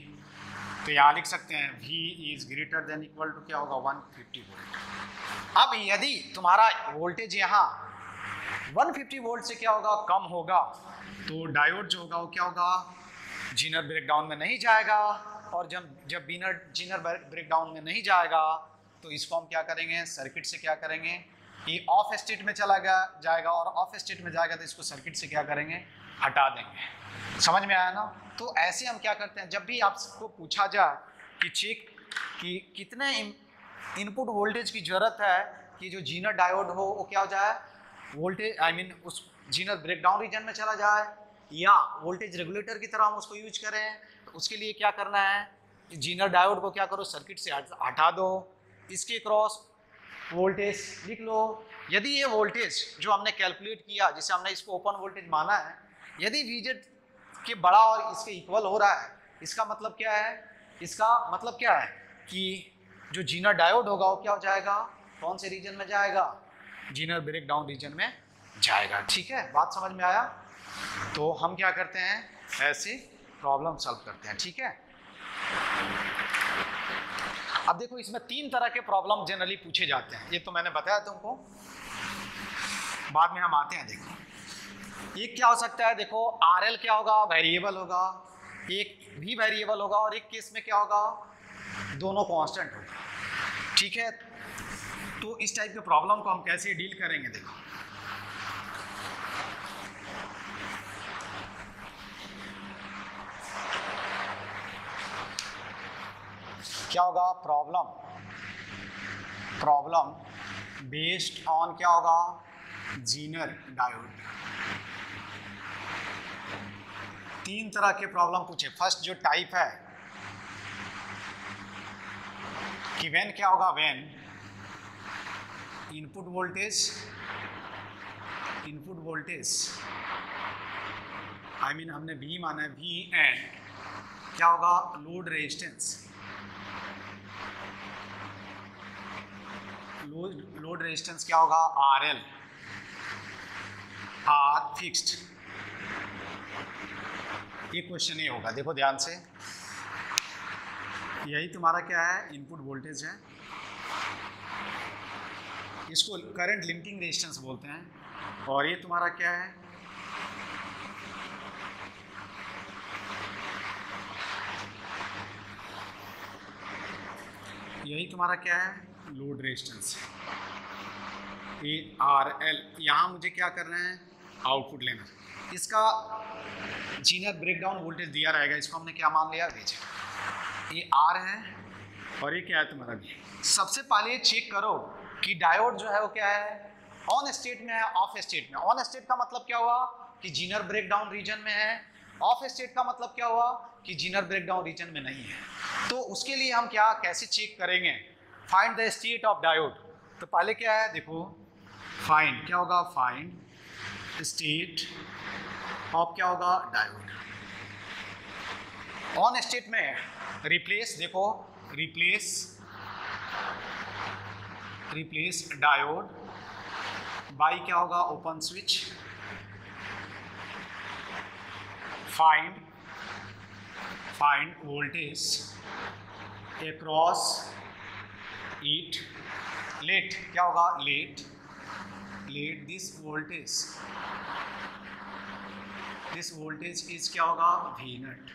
तो यहाँ लिख सकते हैं, v is greater than equal to क्या होगा? वन फिफ्टी वोल्ट अब यदि तुम्हारा वोल्टेज यहाँ 150 वोल्ट से क्या होगा? कम होगा तो डायोड जो होगा वो क्या होगा? जीनर ब्रेकडाउन में नहीं जाएगा। और जब जब बीनर जीनर ब्रेकडाउन में नहीं जाएगा तो इसको हम क्या करेंगे? सर्किट से क्या करेंगे? ये ऑफ़ स्टेट में चला गया, जाएगा और ऑफ़ स्टेट में जाएगा तो इसको सर्किट से क्या करेंगे? हटा देंगे। समझ में आया ना? तो ऐसे हम क्या करते हैं? जब भी आपको पूछा जाए कि चेक कि कितने इनपुट वोल्टेज की ज़रूरत है कि जो जीनर डायोड हो, वो क्या हो जाए? वोल्टेज आई मीन उस जीनर ब्रेकडाउन रीजन में चला जाए। या वोल्टेज रेगुलेटर की तरह हम उसको यूज़ करें। तो उसके लिए क्या करना है? जीनर डायोड को क्या करो? सर्किट से हटा दो। इसके क्रॉस वोल्टेज लिख लो। यदि ये वोल्टेज जो हमने कैलकुलेट किया, जिसे हमने इसको ओपन वोल्टेज माना है, यदि वीजेड के बड़ा और इसके इक्वल हो रहा है, इसका मतलब क्या है? इसका मतलब क्या है? कि जो जीना डायोड होगा, वो क्या हो जाएगा? कौन से रीजन में जाएगा? जीनर ब्रेक डाउन रीजन में जाएगा। ठीक है? बात समझ में आया? तो हम क्या करते हैं? ऐसे प्रॉब्लम सॉल्व करते हैं। ठीक है? अब देखो, इसमें तीन तरह के प्रॉब्लम जनरली पूछे जाते हैं। ये तो मैंने बताया तुमको, बाद में हम आते हैं, देखो। एक क्या हो सकता है, देखो आर एल क्या होगा? वेरिएबल होगा। एक भी वेरिएबल होगा और एक केस में क्या होगा? दोनों कांस्टेंट होगा। ठीक है? तो इस टाइप के प्रॉब्लम को हम कैसे डील करेंगे, देखो। क्या होगा? प्रॉब्लम प्रॉब्लम बेस्ड ऑन क्या होगा? जीनर डायोड तीन तरह के प्रॉब्लम पूछे। फ़र्स्ट जो टाइप है, कि वेन क्या होगा? When input voltage input voltage I mean हमने वी माना वी एंड क्या होगा? लोड रेजिस्टेंस लोड रेजिस्टेंस क्या होगा? आर एल आर फिक्स्ड ये क्वेश्चन ये होगा, देखो ध्यान से। यही तुम्हारा क्या है? इनपुट वोल्टेज है। इसको करंट लिमिटिंग रेजिस्टेंस बोलते हैं। और ये तुम्हारा क्या है? यही तुम्हारा क्या है? Load resistance. A R L यहाँ मुझे क्या करना है? आउटपुट लेना। इसका जीनर ब्रेकडाउन वोल्टेज दिया रहेगा, इसको हमने क्या मान लिया? भेजे ये आर है और ये क्या है तुम्हारा भी? सबसे पहले ये चेक करो कि डायोड जो है वो क्या है? ऑन स्टेट में है ऑफ़ स्टेट में। ऑन स्टेट का मतलब क्या हुआ? कि जीनर ब्रेकडाउन रीजन में है। ऑफ़ स्टेट का मतलब क्या हुआ? कि जीनर ब्रेकडाउन रीजन में नहीं है। तो उसके लिए हम क्या, कैसे चेक करेंगे? Find the state of diode तो पहले क्या है? देखो फाइंड क्या होगा? फाइंड स्टेट ऑफ़ क्या होगा? डायोड ऑन स्टेट में रिप्लेस देखो रिप्लेस रिप्लेस डायोड बाई क्या होगा? Open switch find find voltage across it let क्या होगा? Let let this voltage this voltage is क्या होगा? वी नट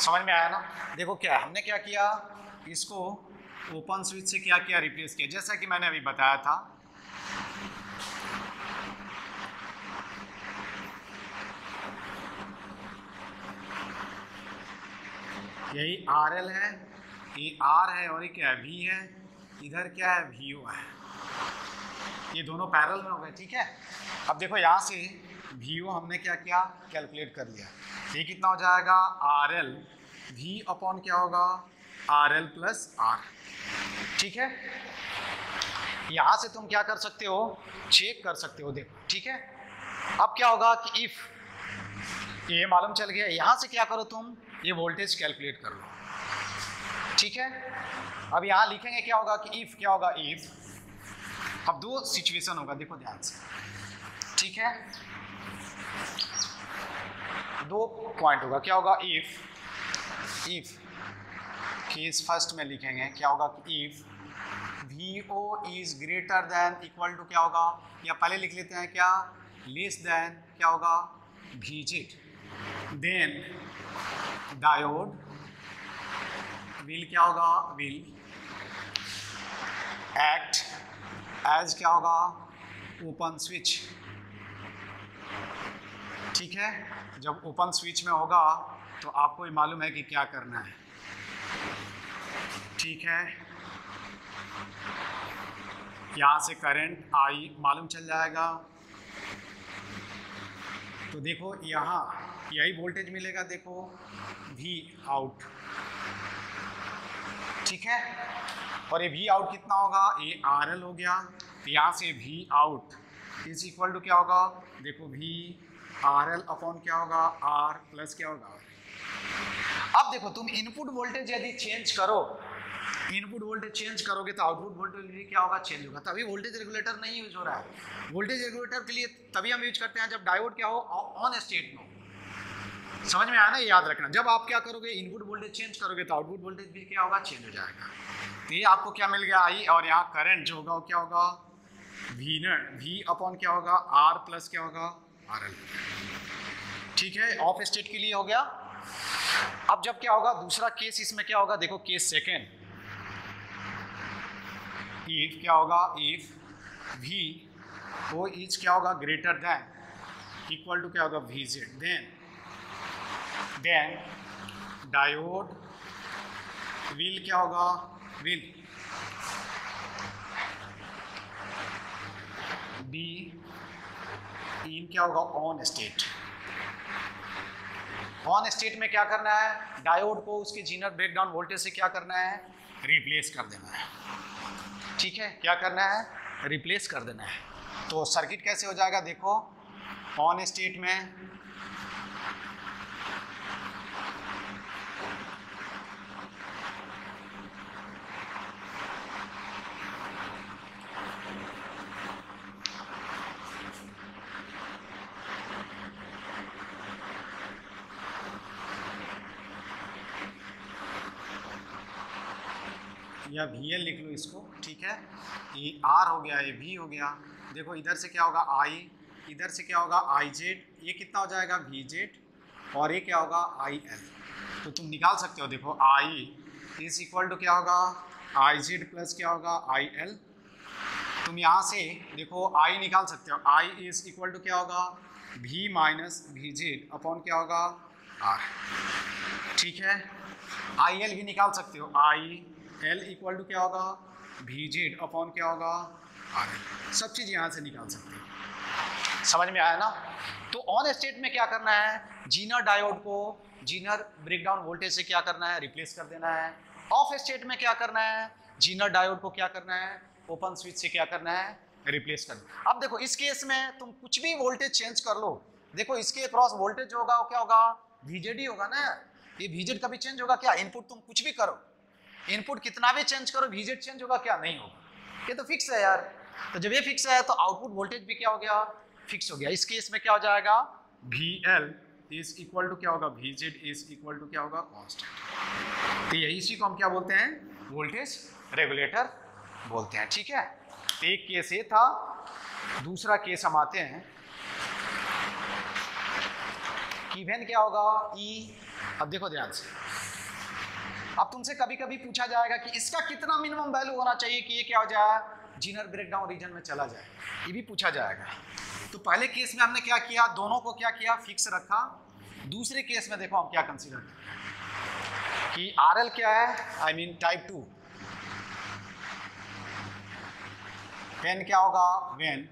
समझ में आया ना? देखो क्या, हमने क्या किया? इसको ओपन स्विच से क्या किया? रिप्लेस किया। जैसा कि मैंने अभी बताया था। यही आर एल है, ये आर है और ये क्या वी है। इधर क्या है वी ओ है? ये दोनों पैरल में हो गए, ठीक है? अब देखो यहाँ से वी ओ हमने क्या किया? कैलकुलेट कर लिया। ये कितना हो जाएगा? आर एल वी अपॉन क्या होगा? आर एल प्लस आर ठीक है? यहाँ से तुम क्या कर सकते हो? चेक कर सकते हो, देखो, ठीक है? अब क्या होगा कि इफ़ ये मालूम चल गया। यहाँ से क्या करो तुम? ये वोल्टेज कैलकुलेट कर लो। ठीक है? अब यहाँ लिखेंगे क्या होगा कि इफ़ क्या होगा? इफ़ अब दो सिचुएशन होगा, देखो ध्यान से। ठीक है? दो पॉइंट होगा। क्या होगा? इफ़ इफ़ केस फ़र्स्ट में लिखेंगे। क्या होगा कि if V O is greater than equal to क्या होगा? या पहले लिख लेते हैं क्या? लेस देन क्या होगा? भीजिट देन डायोड विल क्या होगा? विल एक्ट एज क्या होगा? ओपन स्विच ठीक है? जब ओपन स्विच में होगा तो आपको ये मालूम है कि क्या करना है। ठीक है? यहाँ से करंट आई मालूम चल जाएगा। तो देखो, यहाँ, यही वोल्टेज मिलेगा, देखो। वी आउट ठीक है? और ये वी आउट कितना होगा? ये आर एल हो गया। यहाँ से V out is equal to क्या होगा? देखो वी आर एल अपॉन क्या होगा? आर प्लस क्या होगा? अब देखो, तुम इनपुट वोल्टेज यदि चेंज करो इनपुट वोल्टेज चेंज करोगे तो आउटपुट वोल्टेज भी क्या होगा? चेंज होगा। तभी वोल्टेज रेगुलेटर नहीं यूज़ हो रहा है। वोल्टेज रेगुलेटर के लिए तभी हम यूज़ करते हैं जब डायोड क्या हो? ऑन स्टेट में हो। समझ में आया ना याद रखना। जब आप क्या करोगे? इनपुट वोल्टेज चेंज करोगे तो आउटपुट वोल्टेज भी क्या होगा? चेंज हो जाएगा। तो ये आपको क्या मिल गया आई? और यहाँ करंट जो होगा वो क्या होगा? वी नट वी अपॉन क्या होगा? आर प्लस क्या होगा? आर एल ठीक है? ऑफ़ स्टेट के लिए हो गया। अब जब क्या होगा? दूसरा केस इसमें क्या होगा? देखो केस सेकेंड इफ़ क्या होगा? इफ़ वी वो इज़ क्या होगा? ग्रेटर देन इक्वल टू क्या होगा? V Z then then diode will क्या होगा? विल बी इन क्या होगा? ऑन स्टेट ऑन स्टेट में क्या करना है? डायोड को उसके जीनर ब्रेकडाउन वोल्टेज से क्या करना है? रिप्लेस कर देना है। ठीक है? क्या करना है? रिप्लेस कर देना है। तो सर्किट कैसे हो जाएगा? देखो ऑन स्टेट में एल लिख लो इसको, ठीक है? ये आर हो गया, ये वी हो गया। देखो, इधर से क्या होगा? आई इधर से क्या होगा? आई जेड ये कितना हो जाएगा? वी जेड और ये क्या होगा? आई एल तो तुम निकाल सकते हो, देखो आई इज़ इक्वल टू क्या होगा? आई जेड प्लस क्या होगा? आई एल तुम यहाँ से, देखो आई निकाल सकते हो। आई इज़ इक्वल टू क्या होगा? V minus V Z upon क्या होगा? आर ठीक है? आई एल भी निकाल सकते हो। आई एल इक्वल टू क्या होगा? वी जेड अपॉन क्या होगा? आर सब चीज़ यहाँ से निकाल सकते हैं। समझ में आया ना? तो ऑन स्टेट में क्या करना है? जीनर डायोड को जीनर ब्रेकडाउन वोल्टेज से क्या करना है? रिप्लेस कर देना है। ऑफ़ स्टेट में क्या करना है? जीनर डायोड को क्या करना है? ओपन स्विच से क्या करना है? रिप्लेस करना अब देखो, इस केस में तुम कुछ भी वोल्टेज चेंज कर लो। देखो, इसके क्रॉस वोल्टेज होगा, वो क्या होगा? वीजेड ही होगा ना? ये वीजेड कभी चेंज होगा क्या? इनपुट तुम कुछ भी करो। इनपुट कितना भी चेंज करो वीजेड चेंज होगा क्या? नहीं होगा। ये तो फिक्स है यार। तो जब ये फिक्स है तो आउटपुट वोल्टेज भी क्या हो गया? फिक्स हो गया। इस केस में क्या हो जाएगा? V L is equal to क्या होगा? V Z is equal to क्या होगा? कॉन्स्टेंट तो यही इसी को हम क्या बोलते हैं? वोल्टेज रेगुलेटर बोलते हैं। ठीक है? तो एक केस ये था। दूसरा केस हम आते हैं। कीवेन क्या होगा? ई e, अब देखो ध्यान से। अब तुमसे कभी कभी पूछा जाएगा कि इसका कितना मिनिमम वैल्यू होना चाहिए कि ये क्या हो जाए? जीनर ब्रेकडाउन रीजन में चला जाए। ये भी पूछा जाएगा। तो पहले केस में हमने क्या किया? दोनों को क्या किया? फिक्स रखा। दूसरे केस में देखो हम क्या कंसीडर कि आरएल क्या है? I mean type two when क्या होगा? वेन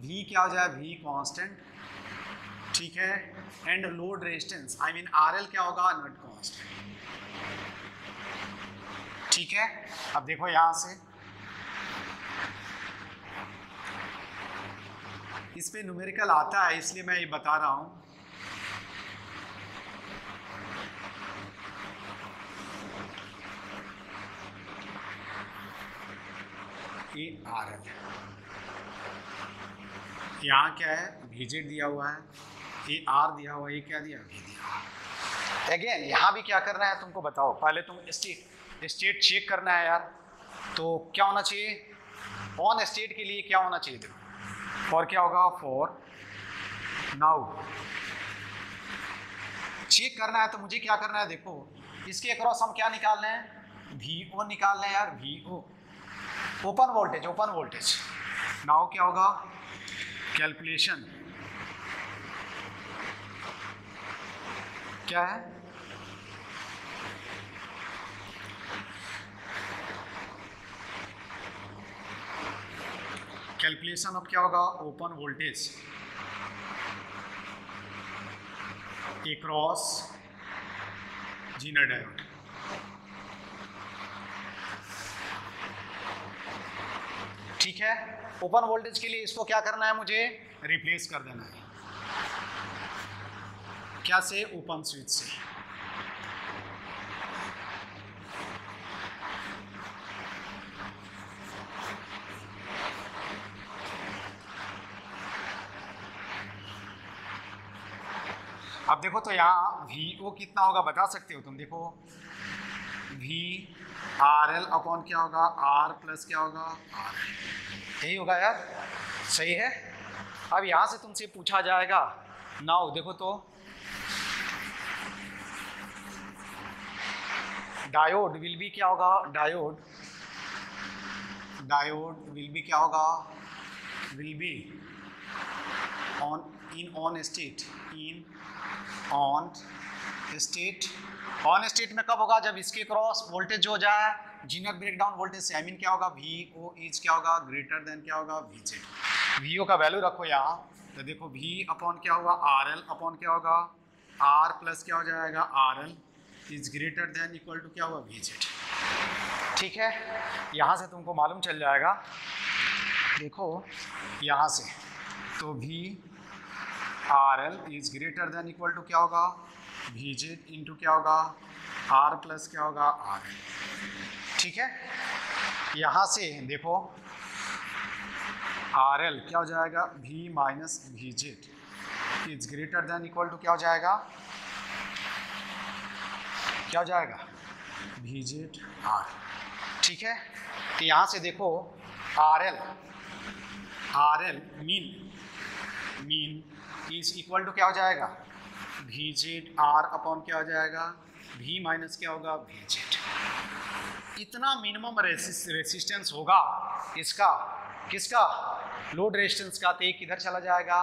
भी क्या हो जाए? भी कांस्टेंट ठीक है? And load resistance I mean R L क्या होगा? नट कॉस्ट ठीक है? अब देखो यहाँ से। इस पे न्यूमेरिकल आता है, इसलिए मैं ये बता रहा हूँ। ए आर एल यहाँ क्या है? वीजेड दिया हुआ है। ए आर दिया हुआ, ये क्या दिया? अगेन यहाँ भी क्या करना है तुमको बताओ। पहले तुम स्टेट स्टेट चेक करना है यार। तो क्या होना चाहिए? ऑन स्टेट के लिए क्या होना चाहिए देखो। फॉर क्या होगा? फॉर नाउ चेक करना है तो मुझे क्या करना है देखो। इसके अक्रॉस हम क्या निकाल रहे हैं? वी ओ निकाल रहे हैं यार V O open voltage open voltage now क्या होगा? कैलकुलेशन क्या है? कैलकुलेशन अब क्या होगा? Open voltage cross zener diode ठीक है? ओपन वोल्टेज के लिए इसको क्या करना है मुझे? रिप्लेस कर देना है। क्या से? ओपन स्विच से। अब देखो तो यहाँ वी ओ कितना होगा बता सकते हो तुम? देखो। वी आर एल अपॉन क्या होगा? आर प्लस क्या होगा? आर यही होगा यार। सही है? अब यहाँ से तुमसे पूछा जाएगा। नाउ देखो तो डायोड विल बी क्या होगा? डायोड डायोड विल बी क्या होगा? Will be on in on state in on state on state में कब होगा? जब इसके क्रॉस वोल्टेज हो जाए जीनर ब्रेकडाउन वोल्टेज से आई मीन क्या होगा? वी ओ इज़ क्या होगा? ग्रेटर देन क्या होगा? वी जेड वी ओ का वैल्यू रखो यहाँ। तो देखो वी अपॉन क्या होगा? आर एल अपॉन क्या होगा? आर प्लस क्या हो जाएगा? R L is greater than equal to क्या होगा वी जेड ठीक है? यहाँ से तुमको मालूम चल जाएगा। देखो, यहाँ से। तो V R L is greater than equal to क्या होगा? वी जेड इंटू क्या होगा? आर प्लस क्या होगा? आर एल ठीक है? यहाँ से, देखो आर एल क्या हो जाएगा? V minus V Z is greater than equal to क्या हो जाएगा? क्या हो जाएगा? वी जेड आर ठीक है? तो यहाँ से देखो R L R L mean mean is equal to क्या हो जाएगा? वी जेड आर अपॉन क्या हो जाएगा? वी माइनस क्या होगा? वी जेड इतना मिनिमम रेसिस्टेंस होगा इसका किसका? लोड रेजिस्टेंस का तो किधर चला जाएगा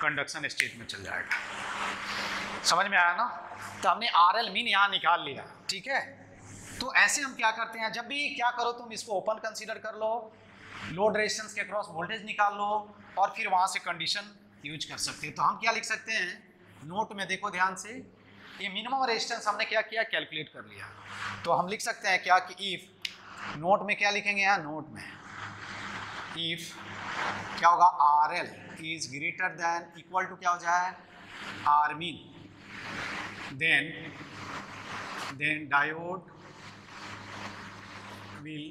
कंडक्शन स्टेट में चल जाएगा। समझ में आया ना? तो हमने आर एल मीन यहाँ निकाल लिया, ठीक है? तो ऐसे हम क्या करते हैं, जब भी क्या करो तुम इसको ओपन कंसीडर कर लो लोड रेजिस्टेंस के क्रॉस वोल्टेज निकाल लो, और फिर वहाँ से कंडीशन यूज़ कर सकते हैं। तो हम क्या लिख सकते हैं? नोट में देखो ध्यान से, ये मिनिमम रेजिस्टेंस हमने क्या किया? कैलकुलेट कर लिया। तो हम लिख सकते हैं क्या कि इफ़ नोट में क्या लिखेंगे यहाँ? नोट में। इफ़ क्या होगा? R L is greater than equal to क्या हो जाए? R mean then then diode will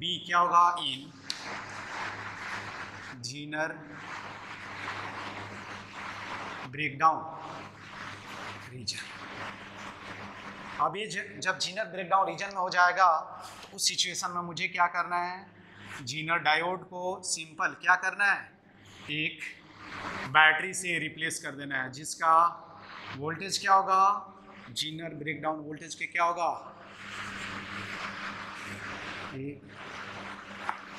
be क्या होगा? In Zener breakdown region. अब ये जब जीनर ब्रेकडाउन रीजन में हो जाएगा, उस सिचुएशन में मुझे क्या करना है? जीनर डायोड को सिंपल क्या करना है? एक बैटरी से रिप्लेस कर देना है, जिसका वोल्टेज क्या होगा? जीनर ब्रेकडाउन वोल्टेज के क्या होगा?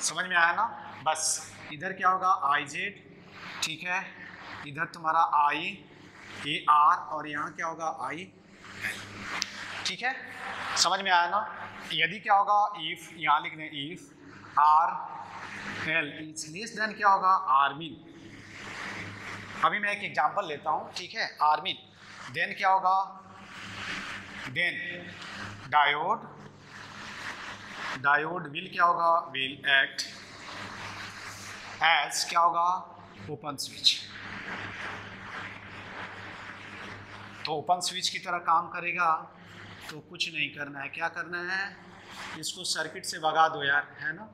समझ में आया ना? बस। इधर क्या होगा? आई जेड ठीक है? इधर तुम्हारा आई ए आर और यहाँ क्या होगा? आई ठीक है? समझ में आया ना? यदि क्या होगा? इफ़ यहाँ लिख दें if R L is less than क्या होगा? आर्मिन अभी मैं एक एग्जांपल लेता हूँ। ठीक है? आर्मिन देन क्या होगा? देन डायोड डायोड विल क्या होगा? विल एक्ट एज क्या होगा? ओपन स्विच तो ओपन स्विच की तरह काम करेगा तो कुछ नहीं करना है। क्या करना है? इसको सर्किट से भगा दो यार, है ना?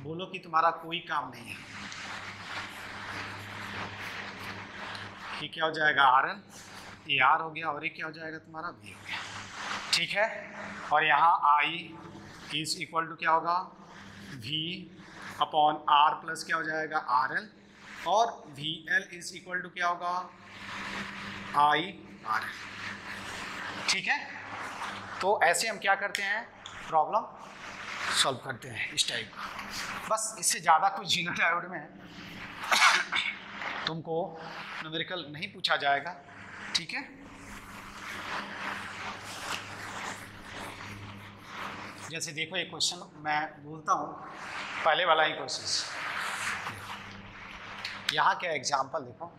बोलो कि तुम्हारा कोई काम नहीं है। कि क्या हो जाएगा आर एल ए आर हो गया और ये क्या हो जाएगा? तुम्हारा वी हो गया। ठीक है? और यहाँ आई इज़ इक्वल टू क्या होगा? वी अपॉन आर प्लस क्या हो जाएगा? आर एल और V L is equal to क्या होगा? आई आर एल ठीक है? तो ऐसे हम क्या करते हैं? प्रॉब्लम सॉल्व करते हैं इस टाइप का। बस इससे ज़्यादा कुछ जीना डायोड में तुमको न्यूमेरिकल नहीं पूछा जाएगा। ठीक है? जैसे देखो ये क्वेश्चन मैं बोलता हूँ, पहले वाला ही क्वेश्चन यहाँ क्या एग्ज़ाम्पल देखो?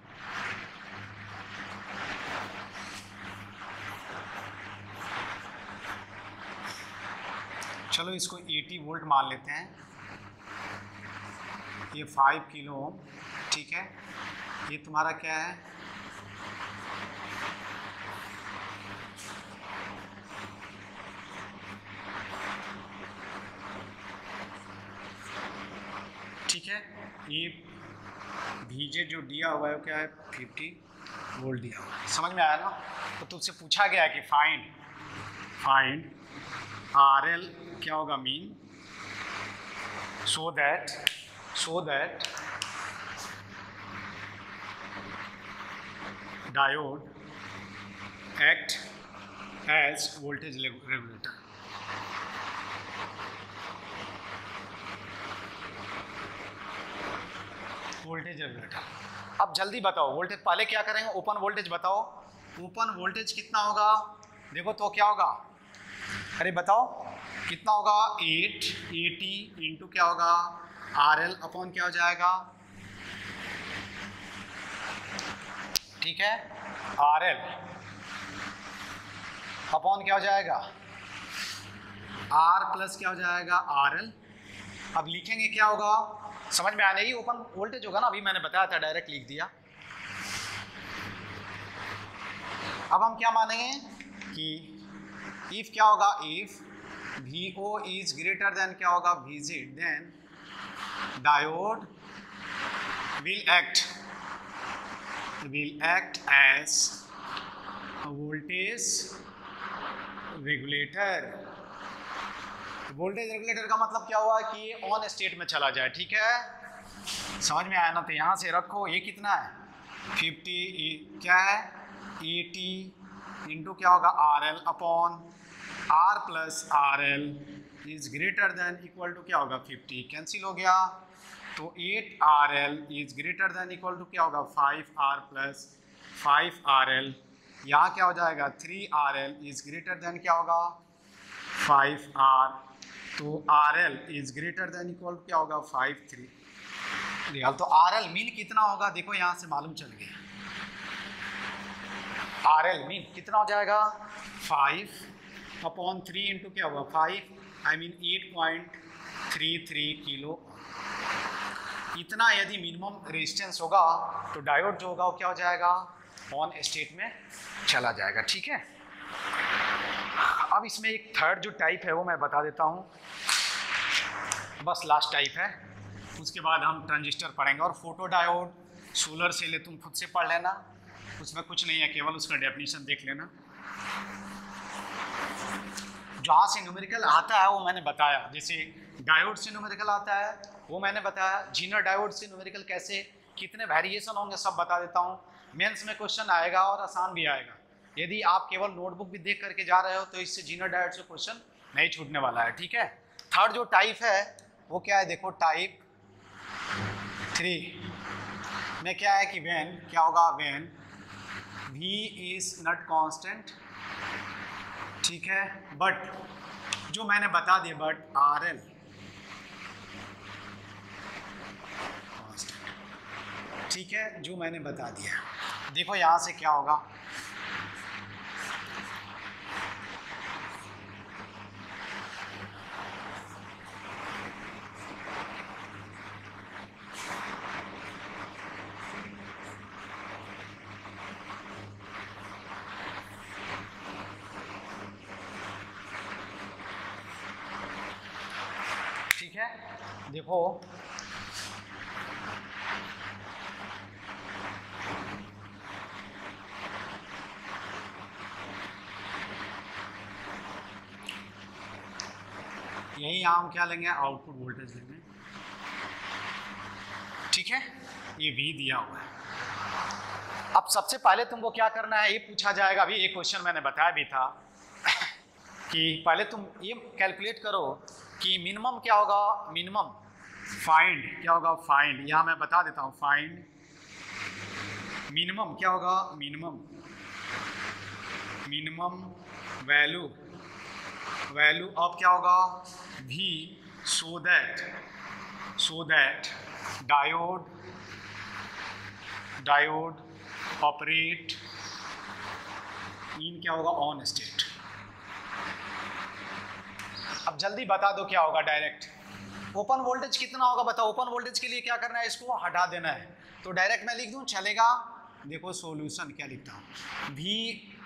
चलो इसको 80 वोल्ट मान लेते हैं। ये 5 किलो ठीक है? ये तुम्हारा क्या है? ठीक है? ये भीजे जो दिया हुआ है, वो क्या है? फिफ्टी वोल्ट दिया हुआ है। समझ में आया ना? तो तुमसे पूछा गया कि फाइंड फाइंड आर एल क्या होगा mean so that so that diode act as voltage regulator voltage regulator अब जल्दी बताओ वोल्टेज पहले क्या करेंगे? ओपन वोल्टेज बताओ। ओपन वोल्टेज कितना होगा? देखो तो क्या होगा? अरे बताओ, कितना होगा? एट एटी इंटू क्या होगा? आर एल अपॉन क्या हो जाएगा? ठीक है? आर एल अपॉन क्या हो जाएगा? आर प्लस क्या हो जाएगा? आर एल अब लिखेंगे क्या होगा? समझ में आने ही? ओपन वोल्टेज होगा ना, अभी मैंने बताया था डायरेक्ट लिख दिया। अब हम क्या मानेंगे कि इफ़ क्या होगा? If V O is greater than क्या होगा? V Z then diode will act will act as voltage regulator voltage regulator का मतलब क्या हुआ कि ये ऑन स्टेट में चला जाए, ठीक है? समझ में आया ना? तो यहाँ से रखो, ये कितना है? फिफ्टी क्या है? ई टी इंटू क्या होगा? R L upon R plus R L is greater than equal to क्या होगा? फिफ्टी कैंसिल हो गया। तो at R L is greater than equal to क्या होगा? Five R plus five R L यहाँ क्या हो जाएगा? Three R L is greater than क्या होगा? फाइव आर तो R L is greater than equal क्या होगा? फाइव थ्री रियल तो आर एल मीन कितना होगा? देखो यहाँ से मालूम चल गया। आर एल मीन कितना हो जाएगा? फाइव अपॉन थ्री इंटू क्या होगा? Five I mean eight point three three kilo इतना यदि मिनिमम रेजिस्टेंस होगा तो डायोड जो होगा वो क्या हो जाएगा? ऑन स्टेट में चला जाएगा। ठीक है? अब इसमें एक थर्ड जो टाइप है, वो मैं बता देता हूँ। बस लास्ट टाइप है। उसके बाद हम ट्रांजिस्टर पढ़ेंगे। और फ़ोटो डायोड सोलर सेल है, तुम खुद से पढ़ लेना। उसमें कुछ नहीं है, केवल उसका डेफिनेशन देख लेना। जहाँ से न्यूमेरिकल आता है, वो मैंने बताया। जैसे डायोड से न्यूमेरिकल आता है, वो मैंने बताया। जीनर डायोड से न्यूमेरिकल कैसे, कितने वेरिएशन होंगे, सब बता देता हूँ। मेंस में क्वेश्चन आएगा और आसान भी आएगा। यदि आप केवल नोटबुक भी देख करके जा रहे हो तो इससे जीनर डायोड से क्वेश्चन नहीं छूटने वाला है, ठीक है? थर्ड जो टाइप है, वो क्या है? देखो टाइप थ्री में क्या है कि वेन क्या होगा? When v is not constant ठीक है? बट जो मैंने बता दिया बट आर एल ठीक है? जो मैंने बता दिया। देखो, यहाँ से क्या होगा ठीक है देखो यही हम क्या लेंगे? आउटपुट वोल्टेज लेंगे। ठीक है? ये भी दिया हुआ है। अब सबसे पहले तुमको क्या करना है? ये पूछा जाएगा। अभी एक क्वेश्चन मैंने बताया भी था कि पहले तुम ये कैलकुलेट करो कि मिनिमम क्या होगा? मिनिमम फाइंड क्या होगा फाइंड यहाँ मैं बता देता हूँ फाइंड मिनिमम क्या होगा? मिनिमम मिनिमम वैल्यू वैल्यू अब क्या होगा? भी so that so that diode diode operate in क्या होगा? ऑन स्टेट अब जल्दी बता दो क्या होगा डायरेक्ट ओपन वोल्टेज कितना होगा बताओ? ओपन वोल्टेज के लिए क्या करना है इसको? हटा देना है। तो डायरेक्ट मैं लिख दूँ, चलेगा। देखो सॉल्यूशन क्या लिखता हूँ। भी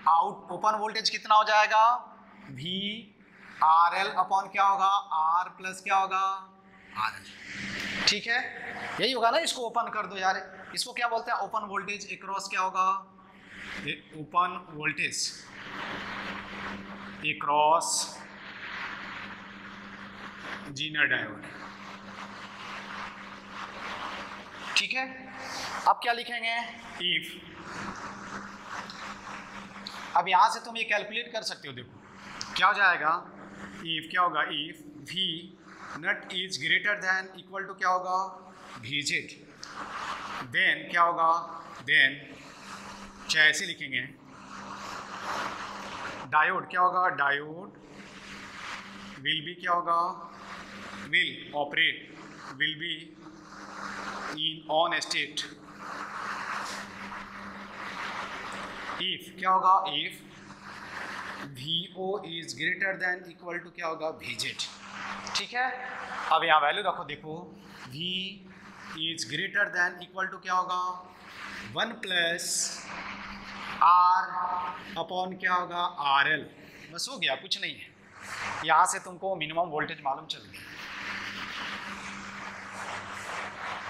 आउट ओपन वोल्टेज कितना हो जाएगा? भी आर एल अपॉन क्या होगा? आर प्लस क्या होगा? आर एल ठीक है? यही होगा ना इसको ओपन कर दो यार। इसको क्या बोलते हैं? ओपन वोल्टेज एक्रॉस क्या होगा? Open voltage across zener diode ठीक है? अब क्या लिखेंगे? इफ़ अब यहाँ से तुम ये कैलकुलेट कर सकते हो देखो। क्या हो जाएगा? इफ़ क्या होगा? If V naught is greater than equal to क्या होगा? वी जेड देन क्या होगा? देन चाहे ऐसे लिखेंगे? डायोड क्या होगा? डायोड विल बी क्या होगा? Will operate will be in on state if क्या होगा? If V O is greater than equal to क्या होगा? वी जेड ठीक है? अब यहाँ वैल्यू रखो, देखो। V is greater than equal to क्या होगा? वन प्लस आर अपॉन क्या होगा? आर एल बस हो गया, कुछ नहीं है। यहाँ से तुमको मिनिमम वोल्टेज मालूम चल गया।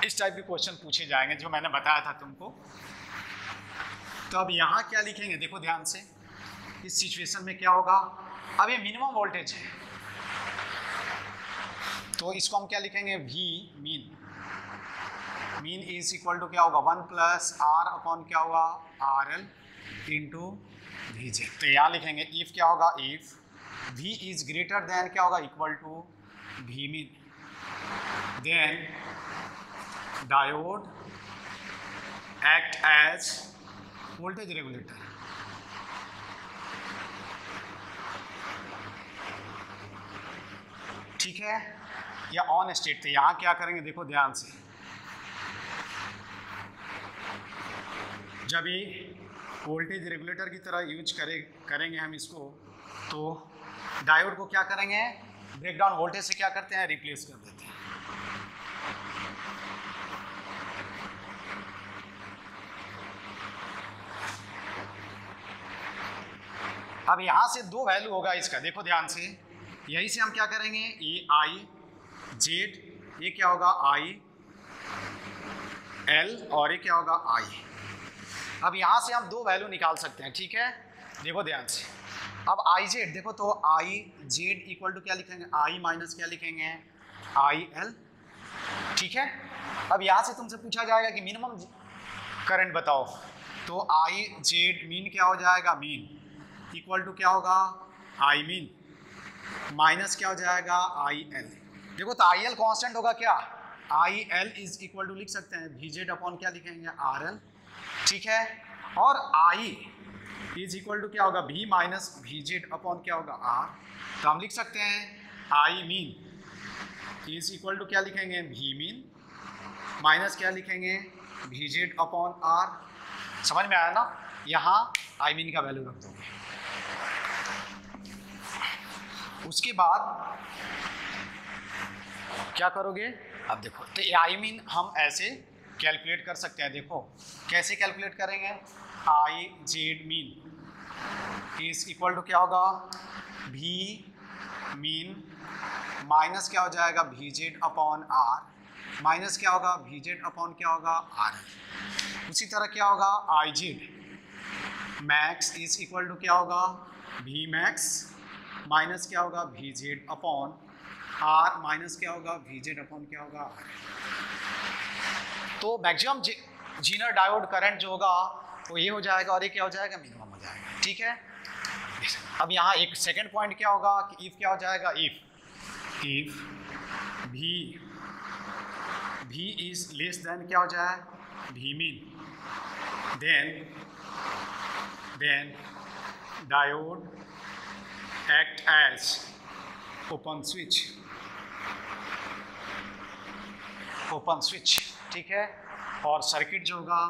इस टाइप के क्वेश्चन पूछे जाएँगे, जो मैंने बताया था तुमको। तो अब यहाँ क्या लिखेंगे? देखो ध्यान से, इस सिचुएशन में क्या होगा? अब ये मिनिमम वोल्टेज है। तो इसको हम क्या लिखेंगे? V mean mean is equal to क्या होगा? वन प्लस आर अपॉन क्या होगा? R L into V J तो यहाँ लिखेंगे इफ़ क्या होगा? If V is greater than क्या होगा? Equal to V mean then diode act as voltage regulator ठीक है? या ऑन स्टेट थे। यहाँ क्या करेंगे? देखो ध्यान से। जब ये वोल्टेज रेगुलेटर की तरह यूज़ करे, करेंगे हम इसको तो डायोड को क्या करेंगे? ब्रेकडाउन वोल्टेज से क्या करते हैं? रिप्लेस कर देते हैं। अब यहाँ से दो वैल्यू होगा इसका। देखो ध्यान से। यही से हम क्या करेंगे? ए आई जेड ये क्या होगा? आई एल और ये क्या होगा? आई अब यहाँ से हम दो वैल्यू निकाल सकते हैं, ठीक है? देखो ध्यान से। अब आई जेड देखो तो आई जेड इक्वल टू क्या लिखेंगे? आई माइनस क्या लिखेंगे? आई एल ठीक है? अब यहाँ से तुमसे पूछा जाएगा कि मिनिमम करंट बताओ। तो आई जेड मीन क्या हो जाएगा? मीन इक्वल टू क्या होगा? आई मीन माइनस क्या हो जाएगा? आई एल देखो तो आई एल कॉन्स्टेंट होगा क्या? I L is equal to लिख सकते हैं। वी जेड अपॉन क्या लिखेंगे? आर एल ठीक है? और आई इज़ इक्वल टू क्या होगा? V minus V Z upon क्या होगा? आर तो हम लिख सकते हैं I mean is equal to क्या लिखेंगे? वी मीन माइनस क्या लिखेंगे? वी जेड अपॉन आर समझ में आया ना? यहाँ आई मीन का वैल्यू रख दोगे उसके बाद क्या करोगे? अब देखो तो आई मीन हम ऐसे कैलकुलेट कर सकते हैं, देखो, कैसे कैलकुलेट करेंगे? I Z mean is equal to क्या होगा? भी मीन माइनस क्या हो जाएगा? V Z upon R minus क्या होगा? भी जेड अपॉन क्या होगा? आर उसी तरह क्या होगा? I Z max is equal to क्या होगा? भी मैक्स माइनस क्या होगा? V Z upon R minus क्या होगा? वी जेड अपॉन क्या होगा? तो मैक्सिमम जीनर डायोड करंट जो होगा, वो ये हो जाएगा और ये क्या हो जाएगा? मिनिमम हो जाएगा। ठीक है? अब यहाँ एक सेकंड पॉइंट क्या होगा? कि इफ़ क्या हो जाएगा? इफ़ इफ़ भी भी इज़ लेस देन क्या हो जाए? V mean then then diode act as open switch. Open switch ठीक है? और सर्किट जो होगा,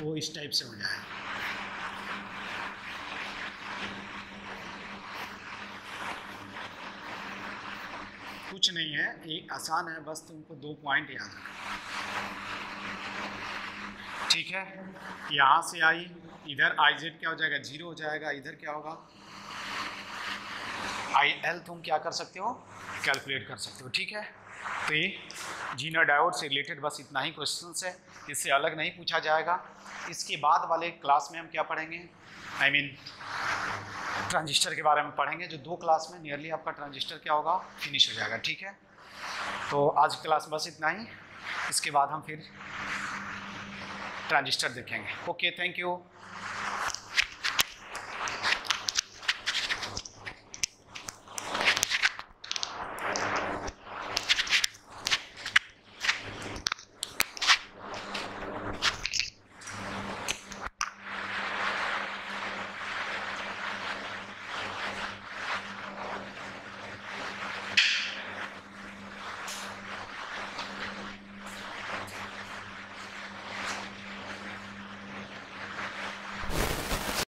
वो इस टाइप से हो जाए कुछ नहीं है, ये आसान है, बस तुमको दो पॉइंट याद रखना। ठीक है? यहाँ से आई, इधर आई जेड क्या हो जाएगा? ज़ीरो हो जाएगा, इधर क्या होगा? आई एल तुम क्या कर सकते हो? कैलकुलेट कर सकते हो ठीक है? तो ये जीना डायोड से रिलेटेड बस इतना ही क्वेश्चन है। इससे अलग नहीं पूछा जाएगा। इसके बाद वाले क्लास में हम क्या पढ़ेंगे? I I mean mean, transistor के बारे में पढ़ेंगे जो दो क्लास में नियरली आपका ट्रांजिस्टर क्या होगा? फिनिश हो जाएगा ठीक है? तो आज की क्लास बस इतना ही। इसके बाद हम फिर ट्रांजिस्टर देखेंगे। Okay thank you